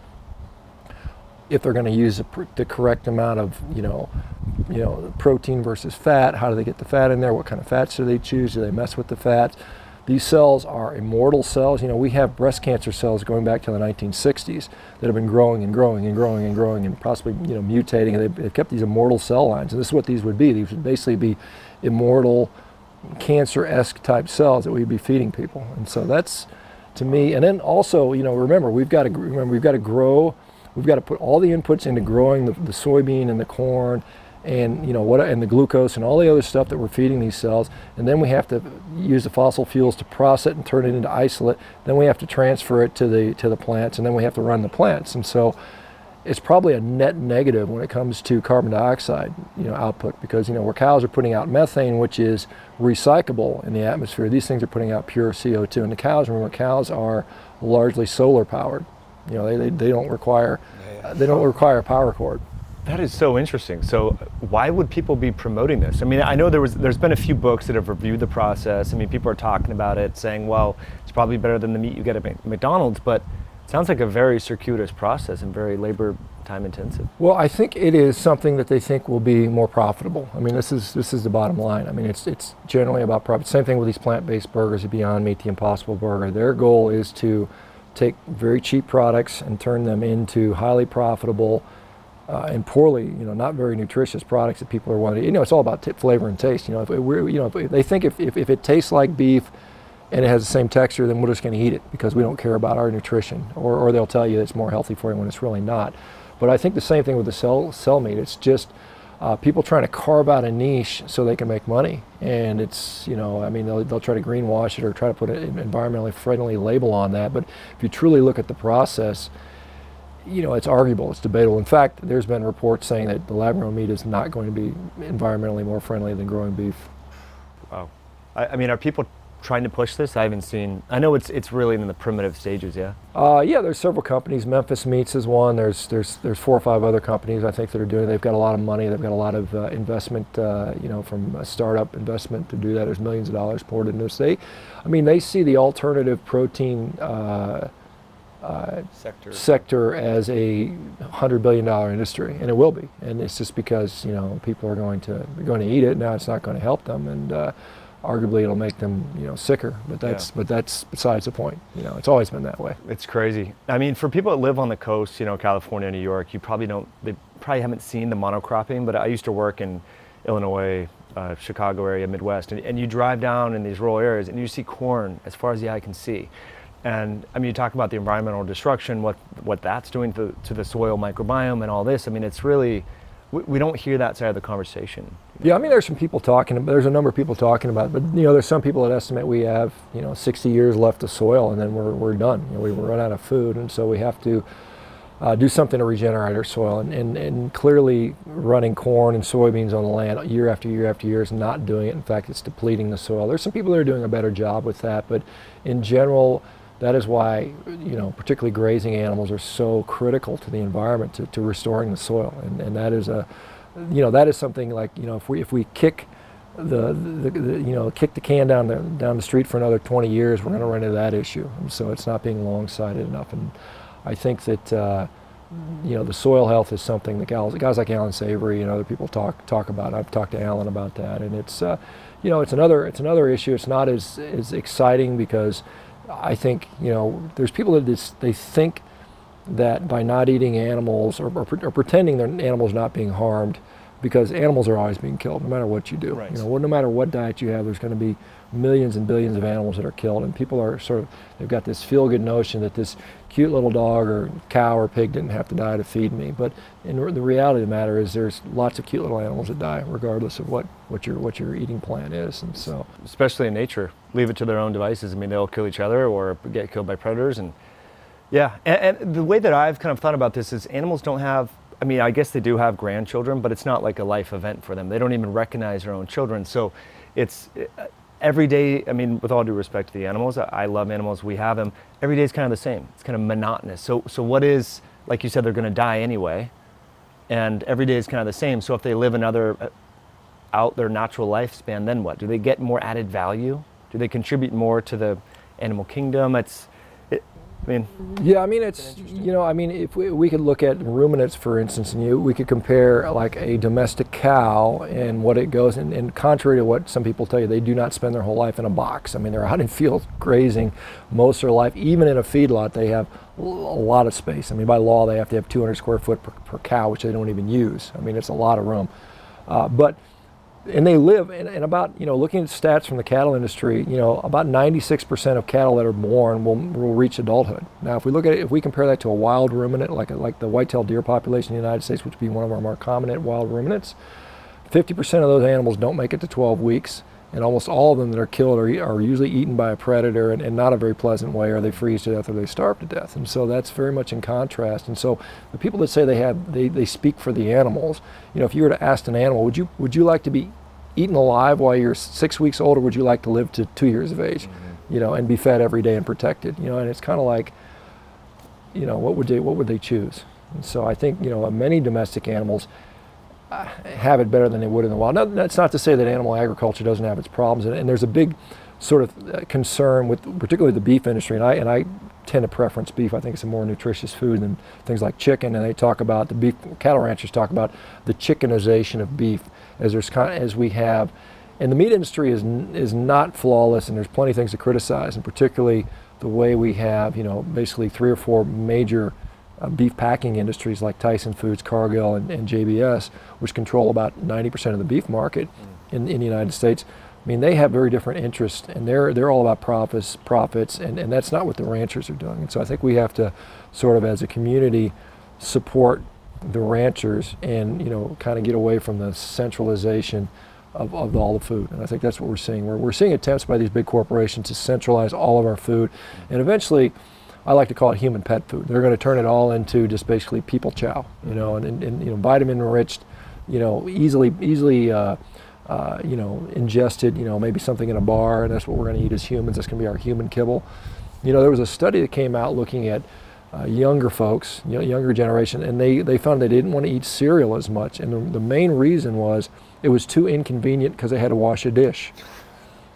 if they're going to use the, the correct amount of, you know, you know, protein versus fat. How do they get the fat in there? What kind of fats do they choose? Do they mess with the fats? These cells are immortal cells. You know, we have breast cancer cells going back to the 1960s that have been growing and growing and growing and growing and possibly, you know, mutating. And they've, they've kept these immortal cell lines. And this is what these would be. These would basically be immortal, cancer-esque type cells that we'd be feeding people. And so that's, to me, and then also, you know, remember, we've got to, remember, we've got to grow, we've got to put all the inputs into growing the, the soybean and the corn and you know what and the glucose and all the other stuff that we're feeding these cells. And then we have to use the fossil fuels to process it and turn it into isolate. Then we have to transfer it to the to the plants and then we have to run the plants. And so it's probably a net negative when it comes to carbon dioxide you know output because you know where cows are putting out methane which is recyclable in the atmosphere these things are putting out pure CO2 and the cows. Remember cows are largely solar powered. You know they, they, they don't require they don't require a power cord that is so interesting. So, why would people be promoting this? I mean, I know there was there's been a few books that have reviewed the process. I mean, people are talking about it, saying, "Well, it's probably better than the meat you get at McDonald's," but it sounds like a very circuitous process and very labor time intensive. Well, I think it is something that they think will be more profitable. I mean, this is this is the bottom line. I mean, it's it's generally about profit. Same thing with these plant-based burgers, the Beyond Meat, the Impossible Burger. Their goal is to take very cheap products and turn them into highly profitable uh, and poorly, you know, not very nutritious products that people are wanting. You know, it's all about flavor and taste. You know, if we're, you know, if they think if, if, if it tastes like beef and it has the same texture, then we're just going to eat it because we don't care about our nutrition. Or, or they'll tell you it's more healthy for you when it's really not. But I think the same thing with the cell, cell meat. It's just uh, people trying to carve out a niche so they can make money. And it's, you know, I mean, they'll, they'll try to greenwash it or try to put an environmentally friendly label on that. But if you truly look at the process, you know, it's arguable, it's debatable. In fact, there's been reports saying that the lab grown meat is not going to be environmentally more friendly than growing beef. Wow. I, I mean, are people trying to push this? I haven't seen. I know it's it's really in the primitive stages. Yeah. Uh, yeah, there's several companies. Memphis Meats is one. There's there's there's four or five other companies I think that are doing. It. They've got a lot of money. They've got a lot of uh, investment. Uh, you know, from a startup investment to do that. There's millions of dollars poured into this. They, I mean, they see the alternative protein. Uh, sector. sector as a hundred billion dollar industry, and it will be. And it's just because you know people are going to going to eat it now. It's not going to help them, and uh, arguably it'll make them you know sicker but that's yeah. but that's besides the point you know it's always been that way it's crazy i mean for people that live on the coast you know california new york you probably don't they probably haven't seen the monocropping but i used to work in illinois uh, chicago area midwest and, and you drive down in these rural areas and you see corn as far as the eye can see and I mean, you talk about the environmental destruction, what what that's doing to, to the soil microbiome and all this. I mean, it's really we, we don't hear that side of the conversation. Yeah, I mean, there's some people talking. There's a number of people talking about, it, but you know, there's some people that estimate we have you know 60 years left of soil, and then we're we're done. You know, we run out of food, and so we have to. Uh, do something to regenerate our soil. And, and, and, clearly, running corn and soybeans on the land year after year after year is not doing it. In fact, it's depleting the soil. There's some people that are doing a better job with that, but in general, that is why, you know, particularly grazing animals are so critical to the environment, to, to restoring the soil. And, and that is a, you know, that is something like, you know, if we, if we kick the, the, the, you know kick the can down the down the street for another 20 years, we're going to run into that issue. And so it's not being long-sighted enough. And I think that uh, you know the soil health is something that guys, guys like Allan Savory and other people talk talk about. I've talked to Allan about that, and it's uh, you know it's another it's another issue. It's not as as exciting because I think you know there's people that just, they think that by not eating animals or, or, or pretending their animals not being harmed because animals are always being killed no matter what you do. Right. You know, no matter what diet you have, there's going to be millions and billions of animals that are killed, and people are sort of they've got this feel-good notion that this cute little dog or cow or pig didn't have to die to feed me. But in the reality of the matter is, there's lots of cute little animals that die, regardless of what what your what your eating plan is, and so especially in nature, leave it to their own devices. I mean, they'll kill each other or get killed by predators, and yeah. And, and the way that I've kind of thought about this is, animals don't have I mean, I guess they do have grandchildren, but it's not like a life event for them. They don't even recognize their own children. So it's every day, I mean, with all due respect to the animals, I love animals, we have them. Every day is kind of the same. It's kind of monotonous. So, so what is, like you said, they're going to die anyway, and every day is kind of the same. So if they live another, uh, out their natural lifespan, then what? Do they get more added value? Do they contribute more to the animal kingdom? It's, I mean, yeah, I mean, it's, you know, I mean, if we, we could look at ruminants, for instance, and you, we could compare like a domestic cow and what it goes, and, and contrary to what some people tell you, they do not spend their whole life in a box. I mean, they're out in fields grazing most of their life. Even in a feedlot, they have a lot of space. I mean, by law, they have to have 200 square foot per, per cow, which they don't even use. I mean, it's a lot of room. Uh, but and they live and, and, about you know looking at stats from the cattle industry you know about 96% of cattle that are born will, will reach adulthood. Now if we look at it if we compare that to a wild ruminant like like the white-tailed deer population in the united states which would be one of our more common wild ruminants 50% of those animals don't make it to 12 weeks and almost all of them that are killed are, are usually eaten by a predator and, and not a very pleasant way or they freeze to death or they starve to death. And so that's very much in contrast. And so the people that say they have they, they speak for the animals you know if you were to ask an animal would you would you like to be eaten alive while you're six weeks old or would you like to live to two years of age mm-hmm. you know and be fed every day and protected you know? And it's kind of like you know what would they what would they choose? And so i think you know many domestic animals have it better than they would in the wild. Now, that's not to say that animal agriculture doesn't have its problems, and, and there's a big sort of uh, concern with particularly the beef industry, and I and I tend to preference beef. I think it's a more nutritious food than things like chicken. And they talk about the beef cattle ranchers talk about the chickenization of beef as there's kind of, as we have, and the meat industry is is not flawless, and there's plenty of things to criticize, and particularly the way we have you know basically three or four major uh, beef packing industries like Tyson Foods, Cargill, and, and JBS, which control about 90% of the beef market in, in the United States, I mean, they have very different interests, and they're they're all about profits, profits, and, and that's not what the ranchers are doing. And so I think we have to, sort of as a community, support the ranchers and you know kind of get away from the centralization of, of all the food. And I think that's what we're seeing. We're, we're seeing attempts by these big corporations to centralize all of our food, and eventually. I like to call it human pet food. They're going to turn it all into just basically people chow, you know, and, and, and you know, vitamin enriched, you know, easily easily uh, uh, you know, ingested, you know, maybe something in a bar, and that's what we're going to eat as humans. That's going to be our human kibble. You know, there was a study that came out looking at uh, younger folks, you know, younger generation, and they, they found they didn't want to eat cereal as much. And the, the main reason was it was too inconvenient because they had to wash a dish.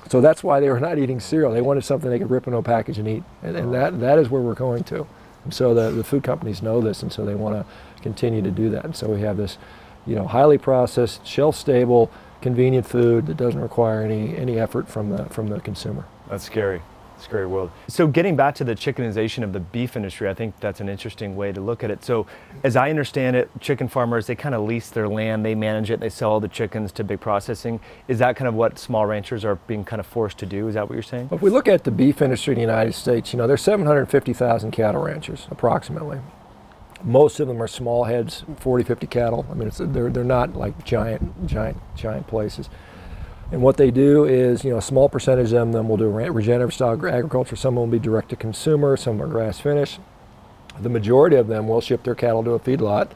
So that's why they were not eating cereal. They wanted something they could rip into a package and eat. And, and that, that is where we're going to. And so the, the food companies know this, and so they want to continue to do that. And so we have this, you know, highly processed, shelf stable, convenient food that doesn't require any, any effort from the, from the consumer. That's scary. Scary world. So getting back to the chickenization of the beef industry, I think that's an interesting way to look at it. So as I understand it, chicken farmers, they kind of lease their land, they manage it, they sell all the chickens to big processing. Is that kind of what small ranchers are being kind of forced to do? Is that what you're saying? If we look at the beef industry in the United States, you know, there's 750,000 cattle ranchers approximately. Most of them are small heads, 40, 50 cattle. I mean, they're, they're not like giant, giant, giant places. And what they do is, you know, a small percentage of them will do regenerative style agriculture. Some will be direct to consumer, some are grass finish. The majority of them will ship their cattle to a feedlot.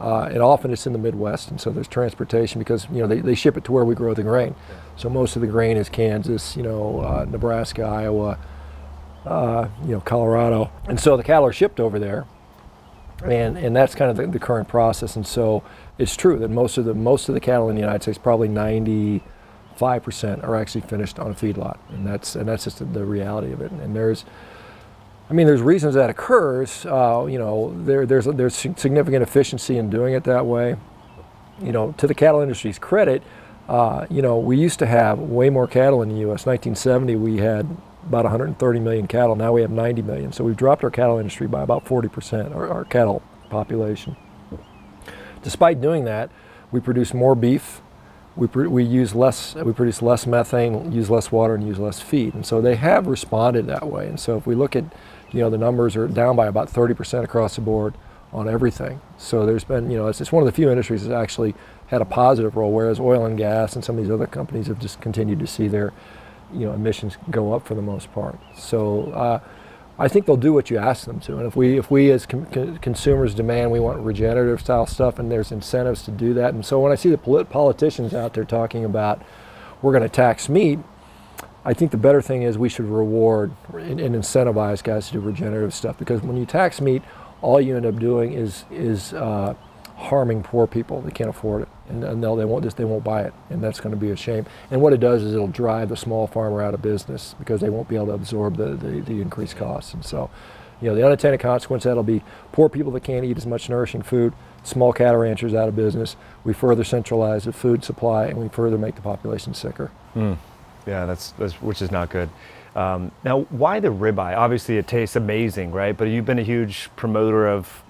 Uh, and often it's in the Midwest, and so there's transportation because you know they, they ship it to where we grow the grain. So most of the grain is Kansas, you know, uh, Nebraska, Iowa, uh, you know, Colorado, and so the cattle are shipped over there, and and that's kind of the, the current process. And so it's true that most of the most of the cattle in the United States, probably 90 5% are actually finished on a feedlot. And that's, and that's just the reality of it. And there's, I mean, there's reasons that occurs. Uh, you know, there, there's, there's significant efficiency in doing it that way. You know, to the cattle industry's credit, uh, you know, we used to have way more cattle in the U.S. 1970, we had about 130 million cattle. Now we have 90 million. So we've dropped our cattle industry by about 40%, our cattle population. Despite doing that, we produce more beef we, we use less. We produce less methane, use less water, and use less feed. And so they have responded that way. And so if we look at, you know, the numbers are down by about 30% across the board on everything. So there's been, you know, it's, it's one of the few industries that's actually had a positive role, whereas oil and gas and some of these other companies have just continued to see their you know emissions go up for the most part. So uh, I think they'll do what you ask them to. And if we if we as com- consumers demand we want regenerative style stuff, and there's incentives to do that. And so when I see the polit- politicians out there talking about we're going to tax meat, I think the better thing is we should reward and, and incentivize guys to do regenerative stuff because when you tax meat, all you end up doing is is uh, harming poor people They can't afford it, and, and they won't just they won't buy it, and that's going to be a shame. And what it does is it'll drive the small farmer out of business because they won't be able to absorb the, the, the increased costs. And so, you know, the unintended consequence that'll be poor people that can't eat as much nourishing food, small cattle ranchers out of business. We further centralize the food supply, and we further make the population sicker. Mm. Yeah, that's, that's which is not good. Um, now, why the ribeye? Obviously, it tastes amazing, right? But you've been a huge promoter of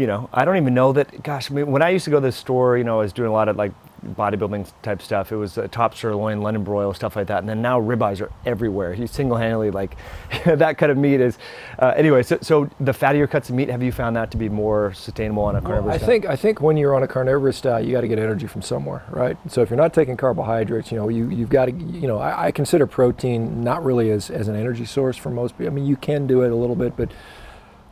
you know, I don't even know that. Gosh, I mean, when I used to go to the store, you know, I was doing a lot of like bodybuilding type stuff. It was uh, top sirloin, London broil, stuff like that. And then now ribeyes are everywhere. You single-handedly like that cut of meat is. Uh, anyway, so, so the fattier cuts of meat, have you found that to be more sustainable on a carnivorous well, I think I think when you're on a carnivorous diet, you got to get energy from somewhere, right? So if you're not taking carbohydrates, you know, you you've got to, you know, I, I consider protein not really as as an energy source for most people. I mean, you can do it a little bit, but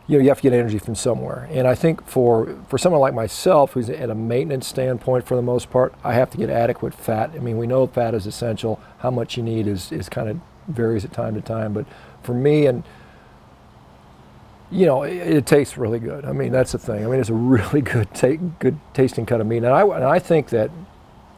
you know, you have to get energy from somewhere. And I think for, for someone like myself, who's at a maintenance standpoint for the most part, I have to get adequate fat. I mean, we know fat is essential. How much you need is, is kind of varies at time to time. But for me, and you know, it, it, tastes really good. I mean, that's the thing. I mean, it's a really good, ta- good tasting cut of meat. And I, and I think that,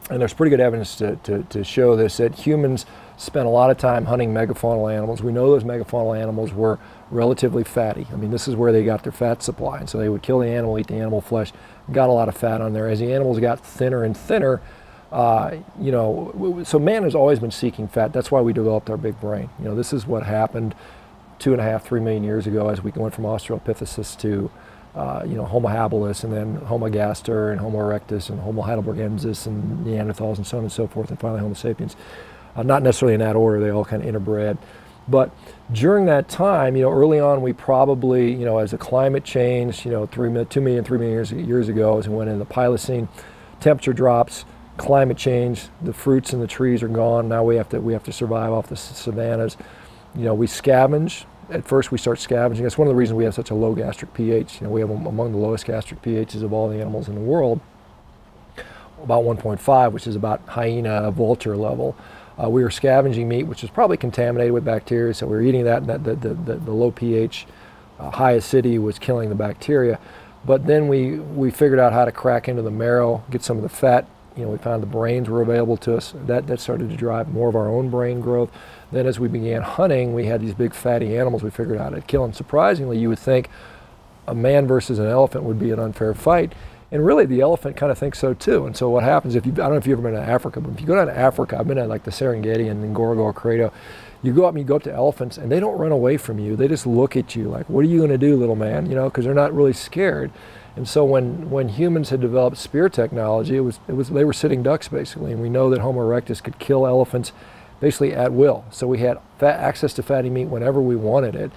and there's pretty good evidence to, to, to show this, that humans spent a lot of time hunting megafaunal animals. We know those megafaunal animals were relatively fatty. I mean, this is where they got their fat supply. And so they would kill the animal, eat the animal flesh, got a lot of fat on there. As the animals got thinner and thinner, uh, you know, so man has always been seeking fat. That's why we developed our big brain. You know, this is what happened two and a half, three million years ago as we went from Australopithecus to uh, you know, Homo habilis, and then Homo ergaster, and Homo erectus, and Homo heidelbergensis, and Neanderthals, and so on and so forth, and finally Homo sapiens. Uh, not necessarily in that order; they all kind of interbred. But during that time, you know, early on, we probably, you know, as the climate changed, you know, three, two million, three million years, years ago, as we went into the Pliocene, temperature drops, climate change, the fruits and the trees are gone. Now we have to we have to survive off the savannas. You know, we scavenge. At first, we start scavenging. That's one of the reasons we have such a low gastric pH. You know, we have among the lowest gastric pHs of all the animals in the world. About 1.5, which is about hyena vulture level. Uh, we were scavenging meat, which was probably contaminated with bacteria, so we were eating that, and that the, the, the, low pH, uh, high acidity was killing the bacteria. But then we, we figured out how to crack into the marrow, get some of the fat. You know, we found the brains were available to us. That, that started to drive more of our own brain growth. Then as we began hunting, we had these big fatty animals we figured out how to kill. And surprisingly, you would think a man versus an elephant would be an unfair fight. And really, the elephant kind of thinks so too. And so, what happens if you, I don't know if you've ever been to Africa, but if you go down to Africa, I've been at like the Serengeti and Ngorongoro Crater, you go up and you go up to elephants and they don't run away from you. They just look at you like, what are you going to do, little man? You know, because they're not really scared. And so when, when humans had developed spear technology, it was, it was, they were sitting ducks basically. And we know that Homo erectus could kill elephants basically at will. So we had fat, access to fatty meat whenever we wanted it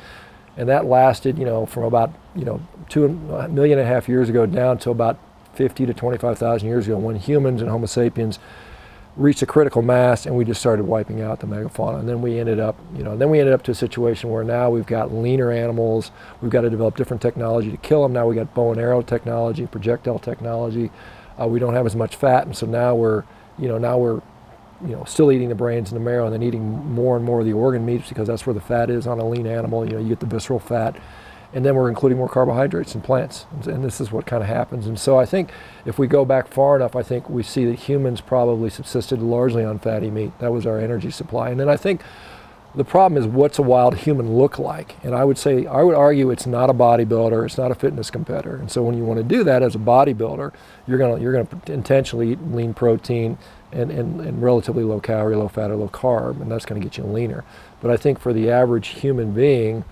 and that lasted, you know, from about you know two million and a half years ago down to about 50 to 25,000 years ago, when humans and Homo sapiens reached a critical mass, and we just started wiping out the megafauna. And then we ended up, you know, then we ended up to a situation where now we've got leaner animals. We've got to develop different technology to kill them. Now we got bow and arrow technology, projectile technology. Uh, we don't have as much fat, and so now we're, you know, now we're you know, still eating the brains and the marrow and then eating more and more of the organ meats because that's where the fat is on a lean animal. You know, you get the visceral fat. And then we're including more carbohydrates in plants. And this is what kind of happens. And so I think if we go back far enough, I think we see that humans probably subsisted largely on fatty meat. That was our energy supply. And then I think the problem is what's a wild human look like? And I would say, I would argue it's not a bodybuilder, it's not a fitness competitor. And so when you want to do that as a bodybuilder, you're going to, you're going to intentionally eat lean protein, and, and, and relatively low calorie, low fat, or low carb, and that's going to get you leaner. But I think for the average human being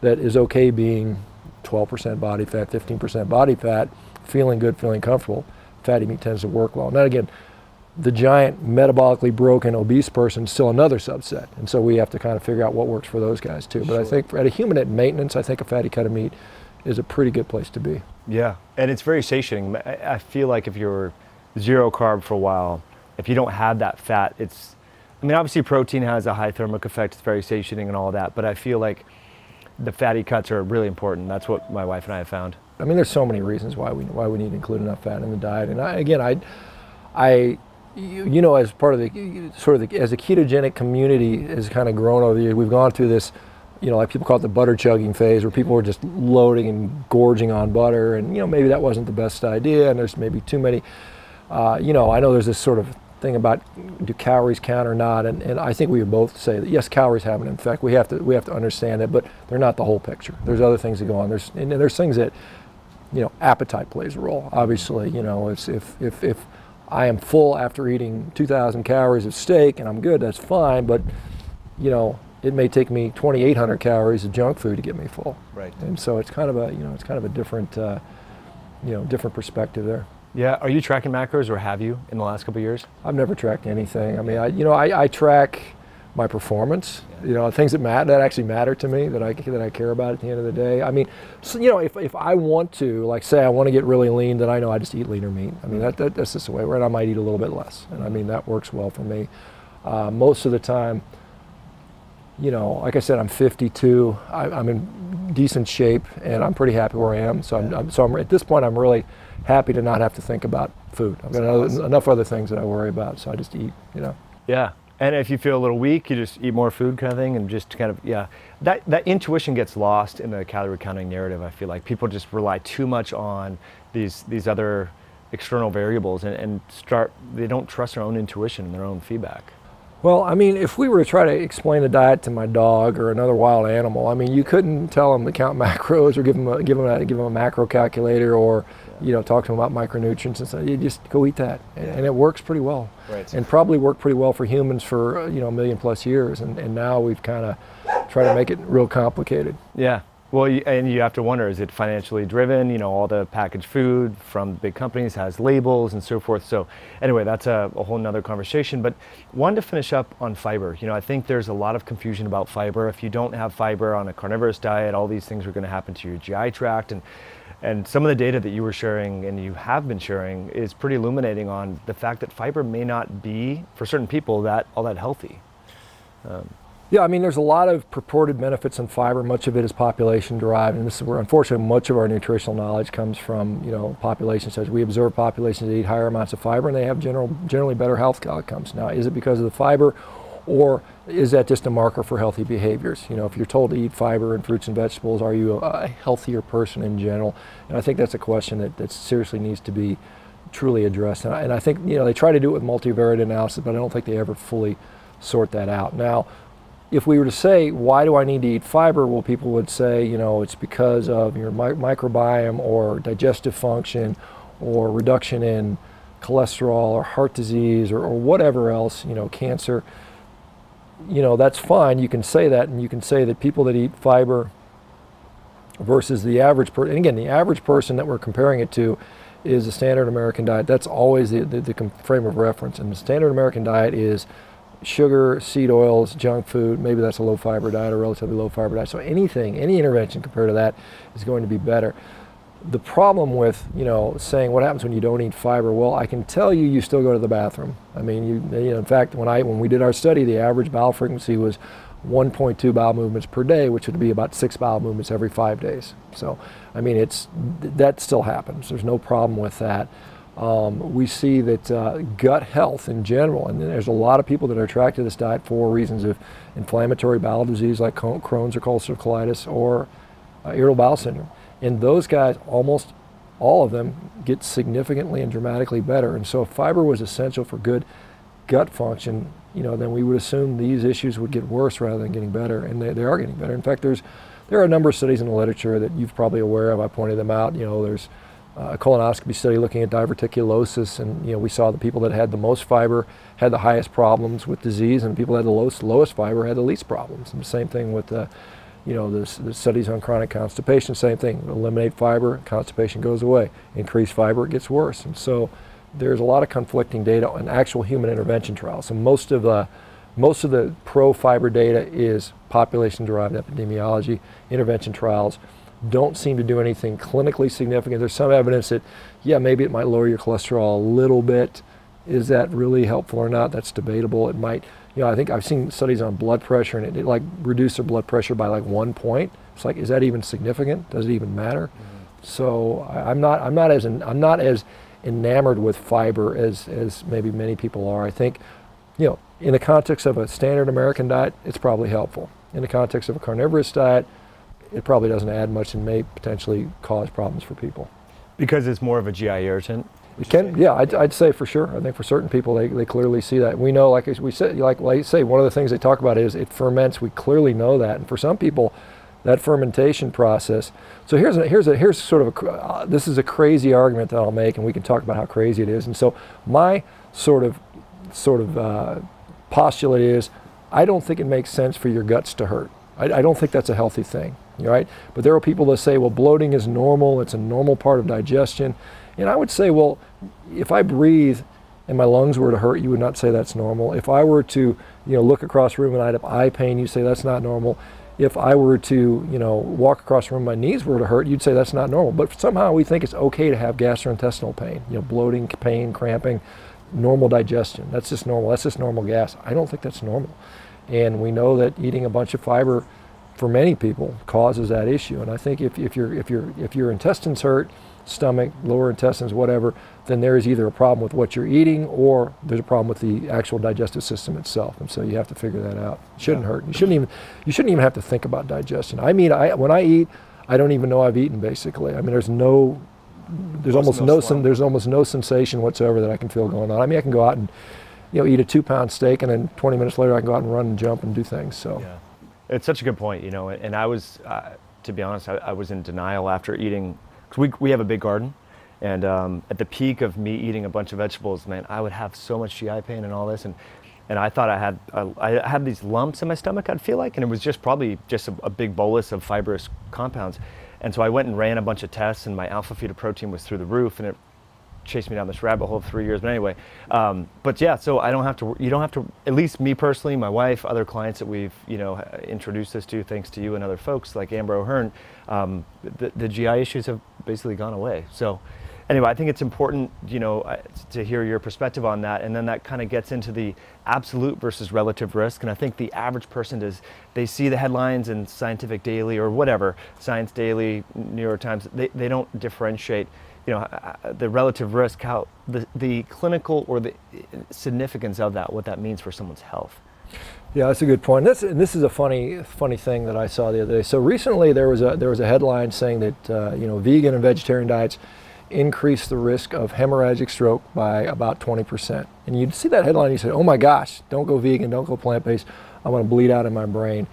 that is okay being 12% body fat, 15% body fat, feeling good, feeling comfortable, fatty meat tends to work well. Now, again, the giant metabolically broken obese person is still another subset. And so we have to kind of figure out what works for those guys too. But sure. I think at a human at maintenance, I think a fatty cut of meat is a pretty good place to be. Yeah, and it's very satiating. I feel like if you're zero carb for a while, if you don't have that fat, it's, I mean, obviously protein has a high thermic effect, it's very satiating and all that, but I feel like the fatty cuts are really important. That's what my wife and I have found. I mean, there's so many reasons why we why we need to include enough fat in the diet. And I, again, I, I, you know, as part of the sort of the, as a ketogenic community has kind of grown over the years, we've gone through this, you know, like people call it the butter chugging phase, where people were just loading and gorging on butter, and you know, maybe that wasn't the best idea, and there's maybe too many. Uh, you know, I know there's this sort of thing about do calories count or not, and, and I think we would both say that yes, calories have an effect. We have to we have to understand that, but they're not the whole picture. There's other things that go on. There's and there's things that you know appetite plays a role. Obviously, you know it's if if if I am full after eating 2,000 calories of steak and I'm good, that's fine. But you know it may take me 2,800 calories of junk food to get me full. Right. And so it's kind of a you know it's kind of a different uh, you know different perspective there. Yeah, are you tracking macros or have you in the last couple years? I've never tracked anything. I mean, I, you know, I, I track my performance. Yeah. You know, things that matter that actually matter to me that I that I care about at the end of the day. I mean, so, you know, if, if I want to, like, say I want to get really lean, then I know I just eat leaner meat. I mean, that, that that's just the way. Right, I might eat a little bit less, and I mean that works well for me. Uh, most of the time, you know, like I said, I'm 52. I, am in decent shape, and I'm pretty happy where I am. So I'm, I'm so I'm, at this point, I'm really happy to not have to think about food. I've got awesome. enough other things that I worry about, so I just eat, you know. Yeah. And if you feel a little weak, you just eat more food kind of thing and just kind of, yeah. That, that intuition gets lost in the calorie counting narrative, I feel like. People just rely too much on these, these other external variables and, and start, they don't trust their own intuition and their own feedback. Well, I mean, if we were to try to explain a diet to my dog or another wild animal, I mean, you couldn't tell them to count macros or give them a, give them a, give them a macro calculator or. You know, talk to them about micronutrients and stuff. You just go eat that, and, yeah. and it works pretty well. Right. And probably worked pretty well for humans for uh, you know a million plus years, and, and now we've kind of tried to make it real complicated. Yeah. Well, and you have to wonder, is it financially driven? You know, all the packaged food from big companies has labels and so forth. So anyway, that's a, a whole nother conversation. But wanted to finish up on fiber. You know, I think there's a lot of confusion about fiber. If you don't have fiber on a carnivorous diet, all these things are going to happen to your GI tract. And, and some of the data that you were sharing and you have been sharing is pretty illuminating on the fact that fiber may not be, for certain people, that all that healthy. Um, yeah, I mean, there's a lot of purported benefits in fiber. Much of it is population derived, and this is where, unfortunately, much of our nutritional knowledge comes from. You know, population says we observe populations that eat higher amounts of fiber, and they have general, generally better health outcomes. Now, is it because of the fiber, or is that just a marker for healthy behaviors? You know, if you're told to eat fiber and fruits and vegetables, are you a healthier person in general? And I think that's a question that, that seriously needs to be truly addressed. And I, and I think you know they try to do it with multivariate analysis, but I don't think they ever fully sort that out. Now if we were to say, why do I need to eat fiber? Well, people would say, you know, it's because of your mi- microbiome or digestive function or reduction in cholesterol or heart disease or, or whatever else, you know, cancer. You know, that's fine. You can say that, and you can say that people that eat fiber versus the average person, and again, the average person that we're comparing it to is a standard American diet. That's always the, the, the frame of reference. And the standard American diet is sugar, seed oils, junk food, maybe that's a low fiber diet or relatively low fiber diet. So anything, any intervention compared to that is going to be better. The problem with, you know, saying what happens when you don't eat fiber, well, I can tell you you still go to the bathroom. I mean, you, you know, in fact, when I when we did our study, the average bowel frequency was 1.2 bowel movements per day, which would be about six bowel movements every five days. So, I mean, it's that still happens. There's no problem with that. Um, we see that uh, gut health in general, and there's a lot of people that are attracted to this diet for reasons of inflammatory bowel disease like Crohn's or ulcerative colitis or uh, irritable bowel syndrome. And those guys, almost all of them, get significantly and dramatically better. And so if fiber was essential for good gut function, you know, then we would assume these issues would get worse rather than getting better, and they, they are getting better. In fact, there's there are a number of studies in the literature that you've probably aware of. I pointed them out. You know, there's a colonoscopy study looking at diverticulosis, and you know we saw the people that had the most fiber had the highest problems with disease, and people that had the lowest, lowest fiber had the least problems. And the same thing with the, you know, the, studies on chronic constipation. Same thing. Eliminate fiber, constipation goes away. Increase fiber, it gets worse. And so there's a lot of conflicting data on actual human intervention trials. So most of the most of the pro fiber data is population derived epidemiology intervention trials don't seem to do anything clinically significant. There's some evidence that, yeah, maybe it might lower your cholesterol a little bit. Is that really helpful or not? That's debatable. It might, you know, I think I've seen studies on blood pressure and it, it like reduced their blood pressure by like one point. It's like, is that even significant? Does it even matter? Mm-hmm. So I, am not, I'm not as, I'm not as enamored with fiber as, as maybe many people are. I think, you know, in the context of a standard American diet, it's probably helpful. In the context of a carnivorous diet, it probably doesn't add much and may potentially cause problems for people. Because it's more of a GI irritant? It can, yeah, I'd, I'd, say for sure. I think for certain people, they, they clearly see that. We know, like we said, like, like say, one of the things they talk about is it ferments. We clearly know that. And for some people, that fermentation process. So here's a, here's a, here's sort of a, uh, this is a crazy argument that I'll make, and we can talk about how crazy it is. And so my sort of, sort of uh, postulate is, I don't think it makes sense for your guts to hurt. I, I don't think that's a healthy thing right? But there are people that say, well, bloating is normal, it's a normal part of digestion. And I would say, well, if I breathe and my lungs were to hurt, you would not say that's normal. If I were to, you know, look across the room and I'd have eye pain, you'd say that's not normal. If I were to, you know, walk across the room, and my knees were to hurt, you'd say that's not normal. But somehow we think it's okay to have gastrointestinal pain, you know, bloating, pain, cramping, normal digestion. That's just normal. That's just normal gas. I don't think that's normal. And we know that eating a bunch of fiber for many people causes that issue. And I think if, if, your if, your if your intestines hurt, stomach, lower intestines, whatever, then there is either a problem with what you're eating or there's a problem with the actual digestive system itself. And so you have to figure that out. It shouldn't yeah. hurt. You shouldn't even you shouldn't even have to think about digestion. I mean, I when I eat, I don't even know I've eaten basically. I mean, there's no there's almost no, no there's almost no sensation whatsoever that I can feel going on. I mean, I can go out and you know eat a two pound steak and then 20 minutes later I can go out and run and jump and do things. So. Yeah. It's such a good point, you know. And I was, uh, to be honest, I, I, was in denial after eating. Cause we we have a big garden, and um, at the peak of me eating a bunch of vegetables, man, I would have so much GI pain and all this. And and I thought I had uh, I had these lumps in my stomach. I'd feel like, and it was just probably just a, a, big bolus of fibrous compounds. And so I went and ran a bunch of tests, and my alpha fetoprotein was through the roof, and it chased me down this rabbit hole of three years. But anyway, um, but yeah, so I don't have to. You don't have to. At least me personally, my wife, other clients that we've you know introduced this to, thanks to you and other folks like Amber O'Hearn, um, the, the GI issues have basically gone away. So anyway, I think it's important, you know, to hear your perspective on that, and then that kind of gets into the absolute versus relative risk. And I think the average person does they see the headlines in Scientific Daily or whatever, Science Daily, New York Times. They they don't differentiate, you know, uh, uh, the relative risk, how the the clinical or the significance of that, what that means for someone's health. Yeah, that's a good point. This and this is a funny funny thing that I saw the other day. So recently there was a there was a headline saying that uh, you know vegan and vegetarian diets increase the risk of hemorrhagic stroke by about 20%. And you'd see that headline you say, oh my gosh, don't go vegan, don't go plant-based, I'm gonna bleed out in my brain.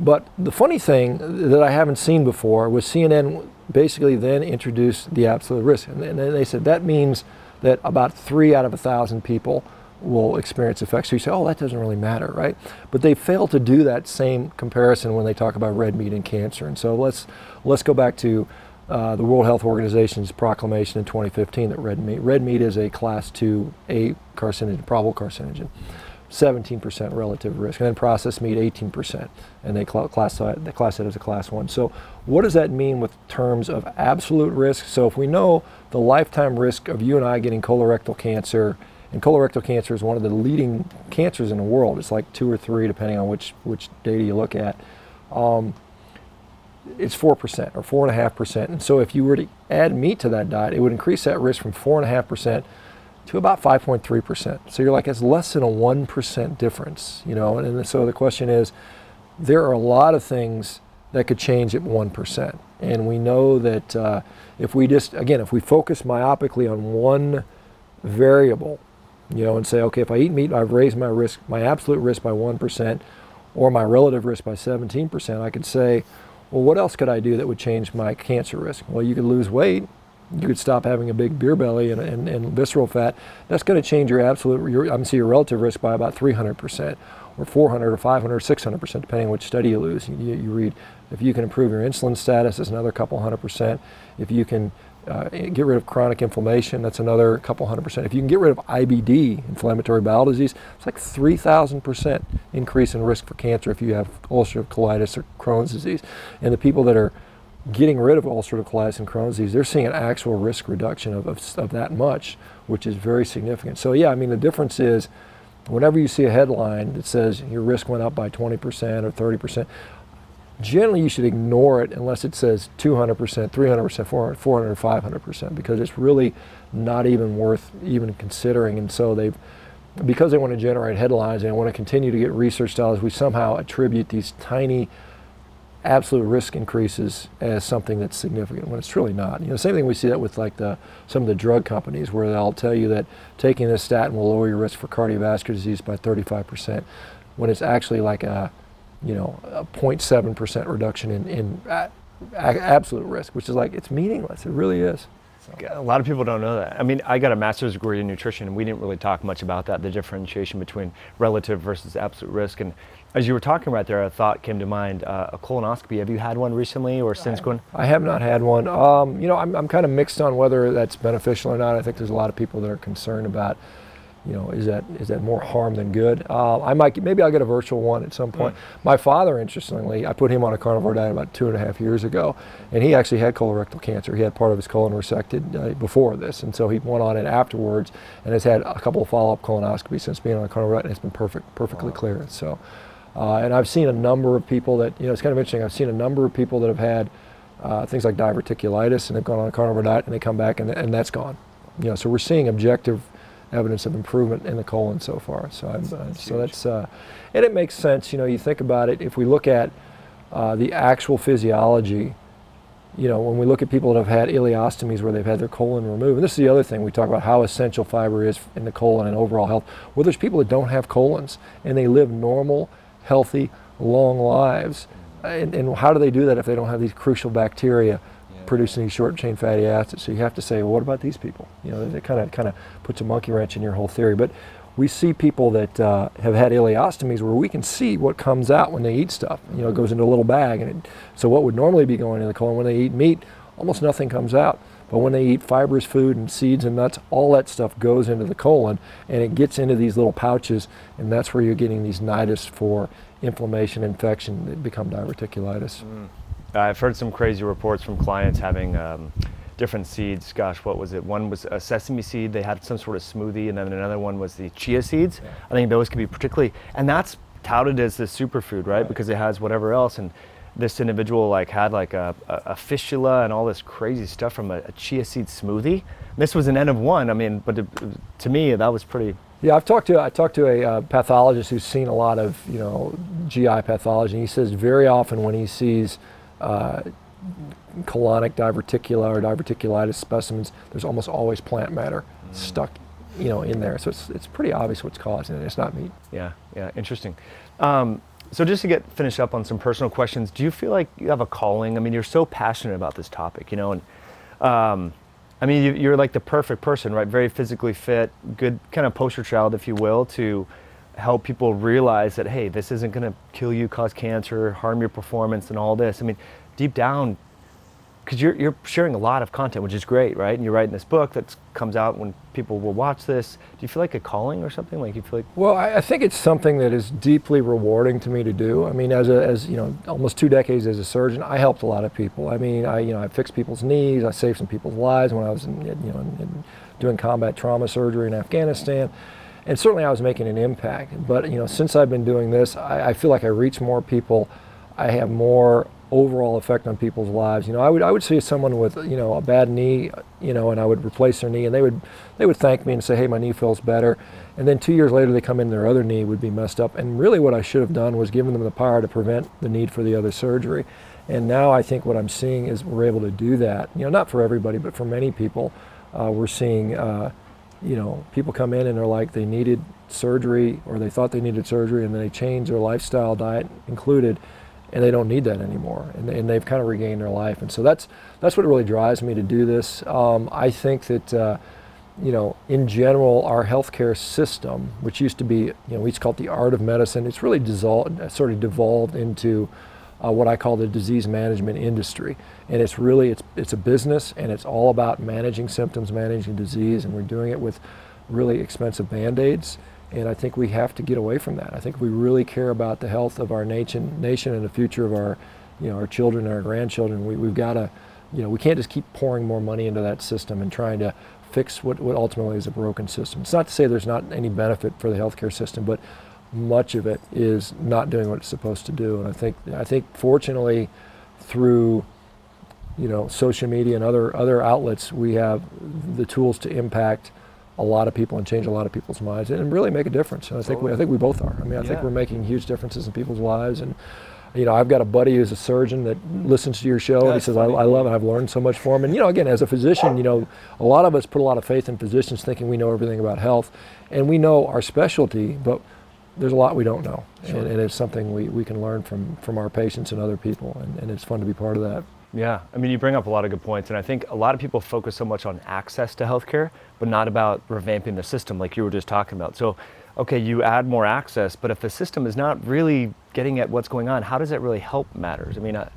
But the funny thing that I haven't seen before was CNN basically then introduced the absolute risk. And then they said that means that about three out of a thousand people will experience effects. So you say, oh, that doesn't really matter, right? But they fail to do that same comparison when they talk about red meat and cancer. And so let's let's go back to uh, the World Health Organization's proclamation in 2015 that red meat red meat is a class 2A carcinogen, probable carcinogen. 17% relative risk, and then processed meat 18%, and they classify they class it as a class one. So, what does that mean with terms of absolute risk? So, if we know the lifetime risk of you and I getting colorectal cancer, and colorectal cancer is one of the leading cancers in the world. It's like two or three, depending on which which data you look at. Um, it's 4% or 4.5%. And so if you were to add meat to that diet, it would increase that risk from 4.5% to about 5.3%. So you're like, it's less than a 1% difference, you know? And, so the question is, there are a lot of things that could change at 1%. And we know that uh, if we just, again, if we focus myopically on one variable, you know, and say, okay, if I eat meat, I've raised my risk, my absolute risk by 1%, or my relative risk by 17%, I could say, well, what else could I do that would change my cancer risk? Well, you could lose weight. You could stop having a big beer belly and, and, and visceral fat. That's going to change your absolute, your, I'm see your relative risk by about 300%, or 400, or 500, or 600%, depending on which study you lose. You, you read, if you can improve your insulin status, it's another couple hundred percent. If you can uh, get rid of chronic inflammation, that's another couple hundred percent. If you can get rid of IBD, inflammatory bowel disease, it's like 3,000 percent increase in risk for cancer if you have ulcerative colitis or Crohn's disease. And the people that are getting rid of ulcerative colitis and Crohn's disease, they're seeing an actual risk reduction of, of, of that much, which is very significant. So yeah, I mean, the difference is whenever you see a headline that says your risk went up by 20% or 30%, generally you should ignore it unless it says 200%, 300%, 400, 400, 500% because it's really not even worth even considering. And so they've, because they want to generate headlines and want to continue to get research dollars, we somehow attribute these tiny absolute risk increases as something that's significant when it's truly not. You know, same thing we see that with like the some of the drug companies where they'll tell you that taking this statin will lower your risk for cardiovascular disease by 35% when it's actually like a you know, a 0.7% reduction in, in a, absolute risk, which is like, it's meaningless. It really is. A lot of people don't know that. I mean, I got a master's degree in nutrition, and we didn't really talk much about that, the differentiation between relative versus absolute risk. And as you were talking about there, a thought came to mind, uh, a colonoscopy. Have you had one recently or since going? I have not had one. Um, you know, I'm, I'm kind of mixed on whether that's beneficial or not. I think there's a lot of people that are concerned about you know, is that is that more harm than good? Uh, I might maybe I'll get a virtual one at some point. Mm. My father, interestingly, I put him on a carnivore diet about two and a half years ago, and he actually had colorectal cancer. He had part of his colon resected uh, before this, and so he went on it afterwards, and has had a couple of follow-up colonoscopies since being on a carnivore diet, and it's been perfect, perfectly wow. clear. So, uh, and I've seen a number of people that you know, it's kind of interesting. I've seen a number of people that have had uh, things like diverticulitis, and they've gone on a carnivore diet, and they come back, and, and that's gone. You know, so we're seeing objective evidence of improvement in the colon so far. So, that's, uh, so that's uh, and it makes sense. You know, you think about it. If we look at uh, the actual physiology, you know, when we look at people that have had ileostomies where they've had their colon removed, and this is the other thing we talk about how essential fiber is in the colon and overall health. Well, there's people that don't have colons and they live normal, healthy, long lives. And, and how do they do that if they don't have these crucial bacteria? producing these short chain fatty acids. So you have to say, well, what about these people? You know, it kind of kind of puts a monkey wrench in your whole theory. But we see people that uh, have had ileostomies where we can see what comes out when they eat stuff. You know, it goes into a little bag, and it, so what would normally be going in the colon when they eat meat, almost nothing comes out. But when they eat fibrous food and seeds and nuts, all that stuff goes into the colon and it gets into these little pouches, and that's where you're getting these nidus for inflammation, infection that become diverticulitis. Mm. I've heard some crazy reports from clients having um, different seeds. Gosh, what was it? One was a sesame seed. They had some sort of smoothie, and then another one was the chia seeds. Yeah. I think those can be particularly, and that's touted as the superfood, right? right? Because it has whatever else. And this individual like had like a, a, fistula and all this crazy stuff from a, a chia seed smoothie. This was an N of one. I mean, but it, to me, that was pretty. Yeah, I've talked to I talked to a uh, pathologist who's seen a lot of you know GI pathology. And he says very often when he sees uh, colonic diverticula or diverticulitis specimens, there's almost always plant matter mm. stuck, you know, in there. So it's, it's pretty obvious what's causing it. It's not meat. Yeah, yeah, interesting. Um, so just to get finished up on some personal questions, do you feel like you have a calling? I mean, you're so passionate about this topic, you know, and um, I mean, you, are like the perfect person, right? Very physically fit, good kind of poster child, if you will, to help people realize that hey, this isn't going to kill you, cause cancer, harm your performance, and all this. I mean, deep down, because you're, you're sharing a lot of content, which is great, right? And you're writing this book that comes out when people will watch this. Do you feel like a calling or something? Like you feel like? Well, I, I think it's something that is deeply rewarding to me to do. I mean, as a, as you know, almost two decades as a surgeon, I helped a lot of people. I mean, I you know, I fixed people's knees. I saved some people's lives when I was in, you know, in, in doing combat trauma surgery in Afghanistan. And certainly I was making an impact. But you know, since I've been doing this, I, I feel like I reach more people. I have more overall effect on people's lives. You know, I would I would see someone with you know a bad knee, you know, and I would replace their knee, and they would they would thank me and say, hey, my knee feels better. And then two years later, they come in, their other knee would be messed up. And really, what I should have done was given them the power to prevent the need for the other surgery. And now I think what I'm seeing is we're able to do that. You know, not for everybody, but for many people, uh, we're seeing. Uh, you know, people come in and they're like they needed surgery or they thought they needed surgery and then they change their lifestyle, diet included, and they don't need that anymore, and, and they've kind of regained their life. And so that's that's what really drives me to do this. Um, I think that. Uh, you know, in general, our healthcare system, which used to be, you know, we used to call it the art of medicine, it's really dissolved, sort of devolved into uh, what I call the disease management industry. And it's really, it's, it's a business and it's all about managing symptoms, managing disease, and we're doing it with really expensive band-aids and I think we have to get away from that. I think we really care about the health of our nation, nation and the future of our, you know, our children and our grandchildren. We, we've got to, you know, we can't just keep pouring more money into that system and trying to fix what, what ultimately is a broken system. It's not to say there's not any benefit for the healthcare system, but much of it is not doing what it's supposed to do. And I think, I think fortunately, through you know, social media and other other outlets, we have the tools to impact a lot of people and change a lot of people's minds and really make a difference. And I think we, I think we both are. I mean, I yeah. think we're making huge differences in people's lives. And you know, I've got a buddy who's a surgeon that listens to your show and he says, I, I, love it. I've learned so much from him. And you know, again, as a physician, you know, a lot of us put a lot of faith in physicians, thinking we know everything about health, and we know our specialty, but there's a lot we don't know, sure. and, and, it's something we, we can learn from from our patients and other people, and, and it's fun to be part of that. Yeah, I mean, you bring up a lot of good points, and I think a lot of people focus so much on access to healthcare, but not about revamping the system, like you were just talking about. So, okay, you add more access, but if the system is not really getting at what's going on, how does that really help matters? I mean, I,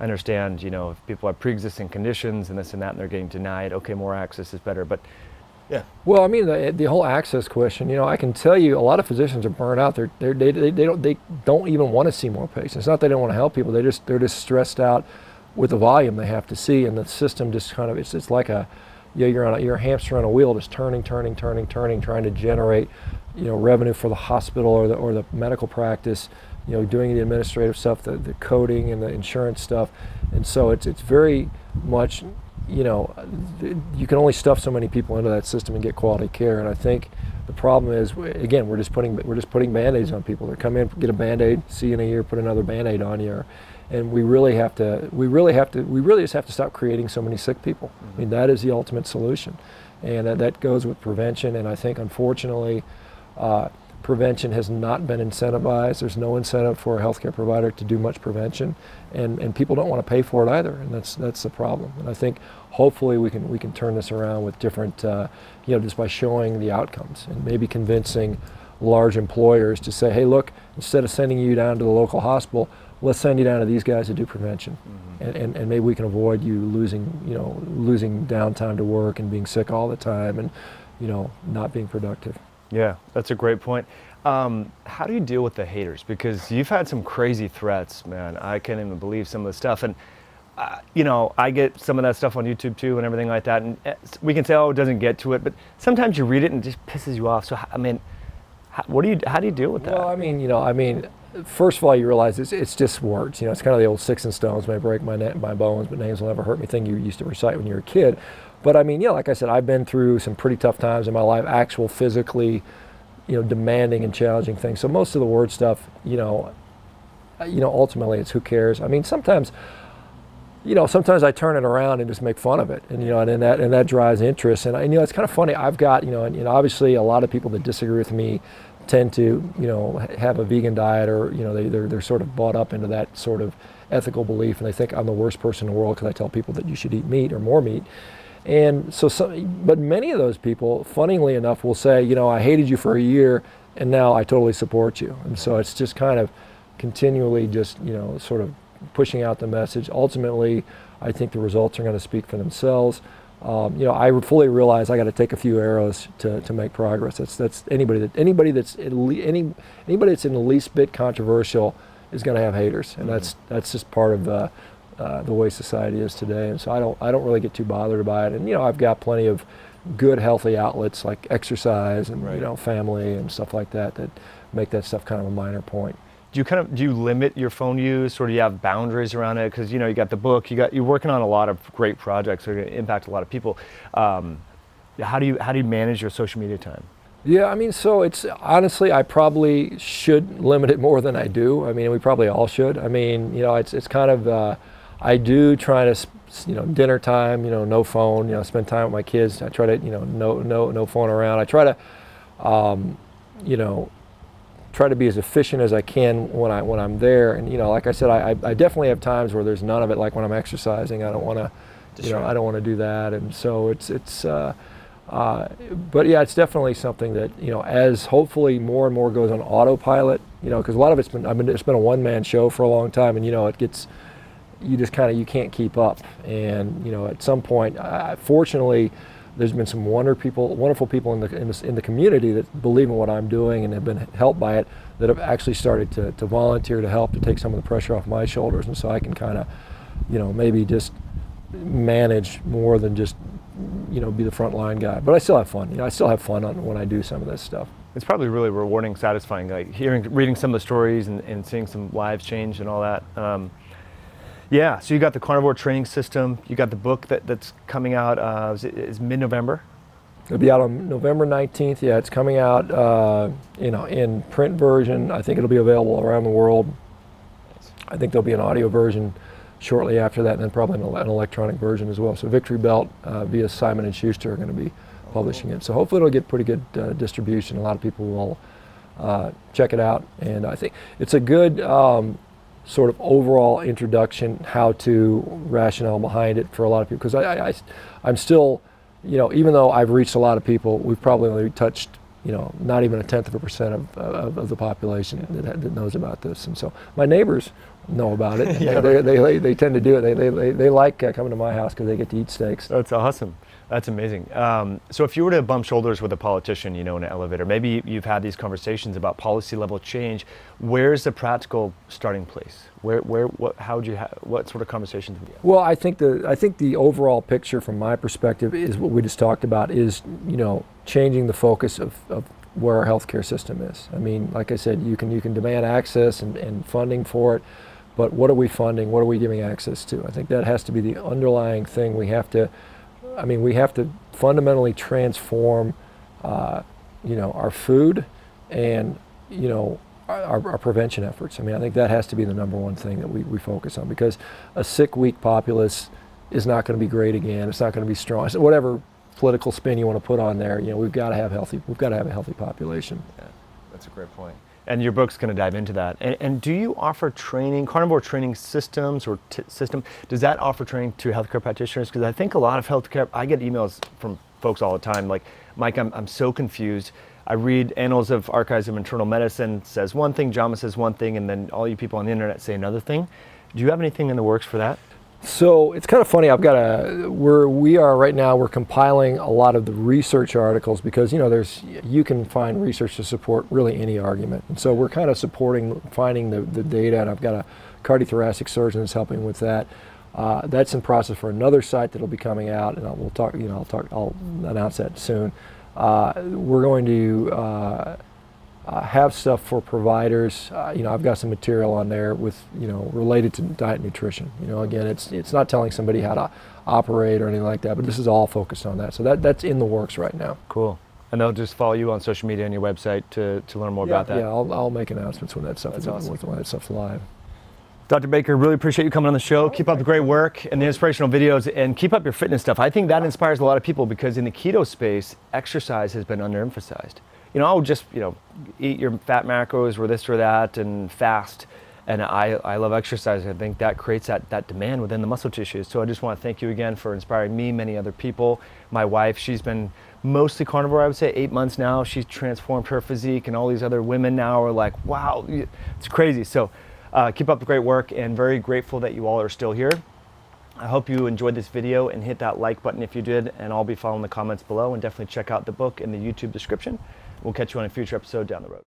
I understand, you know, if people have pre-existing conditions and this and that, and they're getting denied, okay, more access is better, but yeah. Well, I mean, the, the whole access question, you know, I can tell you a lot of physicians are burned out. They're, they're, they, they, they, don't, they don't even want to see more patients. It's not they don't want to help people. They just, they're just stressed out with the volume they have to see, and the system just kind of it's, it's like a yeah you're on a, you're a hamster on a wheel, just turning, turning, turning, turning, trying to generate you know revenue for the hospital or the or the medical practice, you know doing the administrative stuff, the, the coding and the insurance stuff, and so it's it's very much you know you can only stuff so many people into that system and get quality care, and I think. The problem is, again, we're just putting we're just putting band-aids on people. They come in, get a band-aid, see you in a year, put another band-aid on you, and we really have to we really have to we really just have to stop creating so many sick people mm-hmm. i mean that is the ultimate solution and that, that goes with prevention and i think unfortunately uh, prevention has not been incentivized. There's no incentive for a healthcare provider to do much prevention, and, and people don't want to pay for it either, and that's that's the problem. And I think hopefully we can we can turn this around with different, uh, you know, just by showing the outcomes and maybe convincing large employers to say, hey, look, instead of sending you down to the local hospital, let's send you down to these guys to do prevention, mm-hmm. and, and, and maybe we can avoid you losing you know losing downtime to work and being sick all the time and you know not being productive. Yeah, that's a great point. Um, how do you deal with the haters? Because you've had some crazy threats, man. I can't even believe some of the stuff. And, uh, you know, I get some of that stuff on YouTube too and everything like that. And uh, we can say, oh, it doesn't get to it. But sometimes you read it and it just pisses you off. So, I mean, how, what do you, how do you deal with that? Well, I mean, you know, I mean, first of all, you realize it's, it's just words. You know, it's kind of the old six and stones may break my, my bones, but names will never hurt me thing you used to recite when you were a kid. But I mean, yeah, like I said, I've been through some pretty tough times in my life, actual physically, you know, demanding and challenging things. So most of the word stuff, you know, uh, you know, ultimately it's who cares. I mean, sometimes, you know, sometimes I turn it around and just make fun of it, and you know, and, and that and that drives interest. And, and you know, it's kind of funny. I've got you know, and know, obviously a lot of people that disagree with me tend to you know have a vegan diet or you know they they're, they're sort of bought up into that sort of ethical belief, and they think I'm the worst person in the world because I tell people that you should eat meat or more meat. And so, some, but many of those people, funnily enough, will say, you know, I hated you for a year and now I totally support you. And so it's just kind of continually just, you know, sort of pushing out the message. Ultimately, I think the results are going to speak for themselves. Um, you know, I fully realize I got to take a few arrows to, to make progress. That's that's anybody that anybody that's any anybody that's in the least bit controversial is going to have haters, and that's that's just part of uh, uh, the way society is today. And so I don't I don't really get too bothered by it. And you know I've got plenty of good healthy outlets like exercise and right. you know family and stuff like that that make that stuff kind of a minor point. Do you kind of do you limit your phone use or do you have boundaries around it? Because you know you got the book, you got you're working on a lot of great projects that are going to impact a lot of people. Um, how do you how do you manage your social media time? Yeah, I mean, so it's honestly, I probably should limit it more than I do. I mean, we probably all should. I mean, you know, it's it's kind of. Uh, I do try to, you know, dinner time, you know, no phone, you know, spend time with my kids. I try to, you know, no, no, no phone around. I try to, um, you know, try to be as efficient as I can when I when I'm there. And you know, like I said, I, I definitely have times where there's none of it. Like when I'm exercising, I don't want to, you know, I don't want to do that. And so it's it's. Uh, uh, but yeah, it's definitely something that you know, as hopefully more and more goes on autopilot, you know, because a lot of it's been, I mean, it's been a one-man show for a long time, and you know, it gets, you just kind of you can't keep up. And you know, at some point, uh, fortunately, there's been some wonder people, wonderful people in the, in the, in the community that believe in what I'm doing and have been helped by it. That have actually started to, to volunteer to help to take some of the pressure off my shoulders, and so I can kind of, you know, maybe just manage more than just you know be the front line guy. But I still have fun. You know, I still have fun on, when I do some of this stuff. It's probably really rewarding, satisfying, like hearing, reading some of the stories and, and seeing some lives change and all that. Um, yeah, so you got the carnivore training system. You got the book that, that's coming out. Uh, is, is mid-November? It'll be out on November 19th. Yeah, it's coming out, uh, you know, in print version. I think it'll be available around the world. I think there'll be an audio version shortly after that, and then probably an, electronic version as well. So Victory Belt uh, via Simon and Schuster are going to be publishing it. So hopefully it'll get pretty good uh, distribution. A lot of people will uh, check it out, and I think it's a good um, sort of overall introduction, how to rationale behind it for a lot of people. Because I, I, I'm still, you know, even though I've reached a lot of people, we've probably only touched, you know, not even a tenth of a percent of, of, of the population that, that, knows about this. And so my neighbors know about it. yeah, they, they, they, they, tend to do it. They, they, they, like uh, coming to my house because they get to eat steaks. That's awesome. That's amazing. Um, so if you were to bump shoulders with a politician, you know, in an elevator, maybe you've had these conversations about policy level change. Where's the practical starting place? Where, where, what, how would you, ha- what sort of conversations would you have? Well, I think the, I think the overall picture from my perspective is what we just talked about is, you know, changing the focus of, of where our healthcare system is. I mean, like I said, you can, you can demand access and, and funding for it, but what are we funding? What are we giving access to? I think that has to be the underlying thing we have to I mean, we have to fundamentally transform, uh, you know, our food and, you know, our, our, prevention efforts. I mean, I think that has to be the number one thing that we, we focus on because a sick, weak populace is not going to be great again. It's not going to be strong. So whatever political spin you want to put on there, you know, we've got to have healthy. We've got to have a healthy population. Yeah, That's a great point. And your book's going to dive into that. And, and, do you offer training, carnivore training systems or t- system? Does that offer training to healthcare practitioners? Because I think a lot of healthcare, I get emails from folks all the time like, Mike, I'm, I'm so confused. I read Annals of Archives of Internal Medicine says one thing, JAMA says one thing, and then all you people on the internet say another thing. Do you have anything in the works for that? So it's kind of funny. I've got a we're we are right now we're compiling a lot of the research articles because you know there's you can find research to support really any argument, and so we're kind of supporting finding the, the data. And I've got a cardiothoracic surgeon that's helping with that. Uh, that's in process for another site that'll be coming out, and I'll, we'll talk. You know, I'll talk. I'll announce that soon. Uh, we're going to uh, uh, have stuff for providers. Uh, you know, I've got some material on there with you know related to diet and nutrition. You know, again, it's it's not telling somebody how to operate or anything like that, but this is all focused on that. So that that's in the works right now. Cool. And they'll just follow you on social media and your website to, to learn more yeah, about that. Yeah, I'll, I'll make announcements when that stuff That's is awesome. when that stuff's live. Dr. Baker, really appreciate you coming on the show. Keep up the great work and the inspirational videos and keep up your fitness stuff. I think that inspires a lot of people because in the keto space, exercise has been underemphasized. You know, I'll just, you know, eat your fat macros or this or that and fast. And I, I love exercise. I think that creates that, that demand within the muscle tissues. So I just want to thank you again for inspiring me, many other people. My wife, she's been mostly carnivore, I would say, eight months now. She's transformed her physique, and all these other women now are like, wow, it's crazy. So uh, keep up the great work and very grateful that you all are still here. I hope you enjoyed this video and hit that like button if you did, and I'll be following the comments below and definitely check out the book in the YouTube description. We'll catch you on a future episode down the road.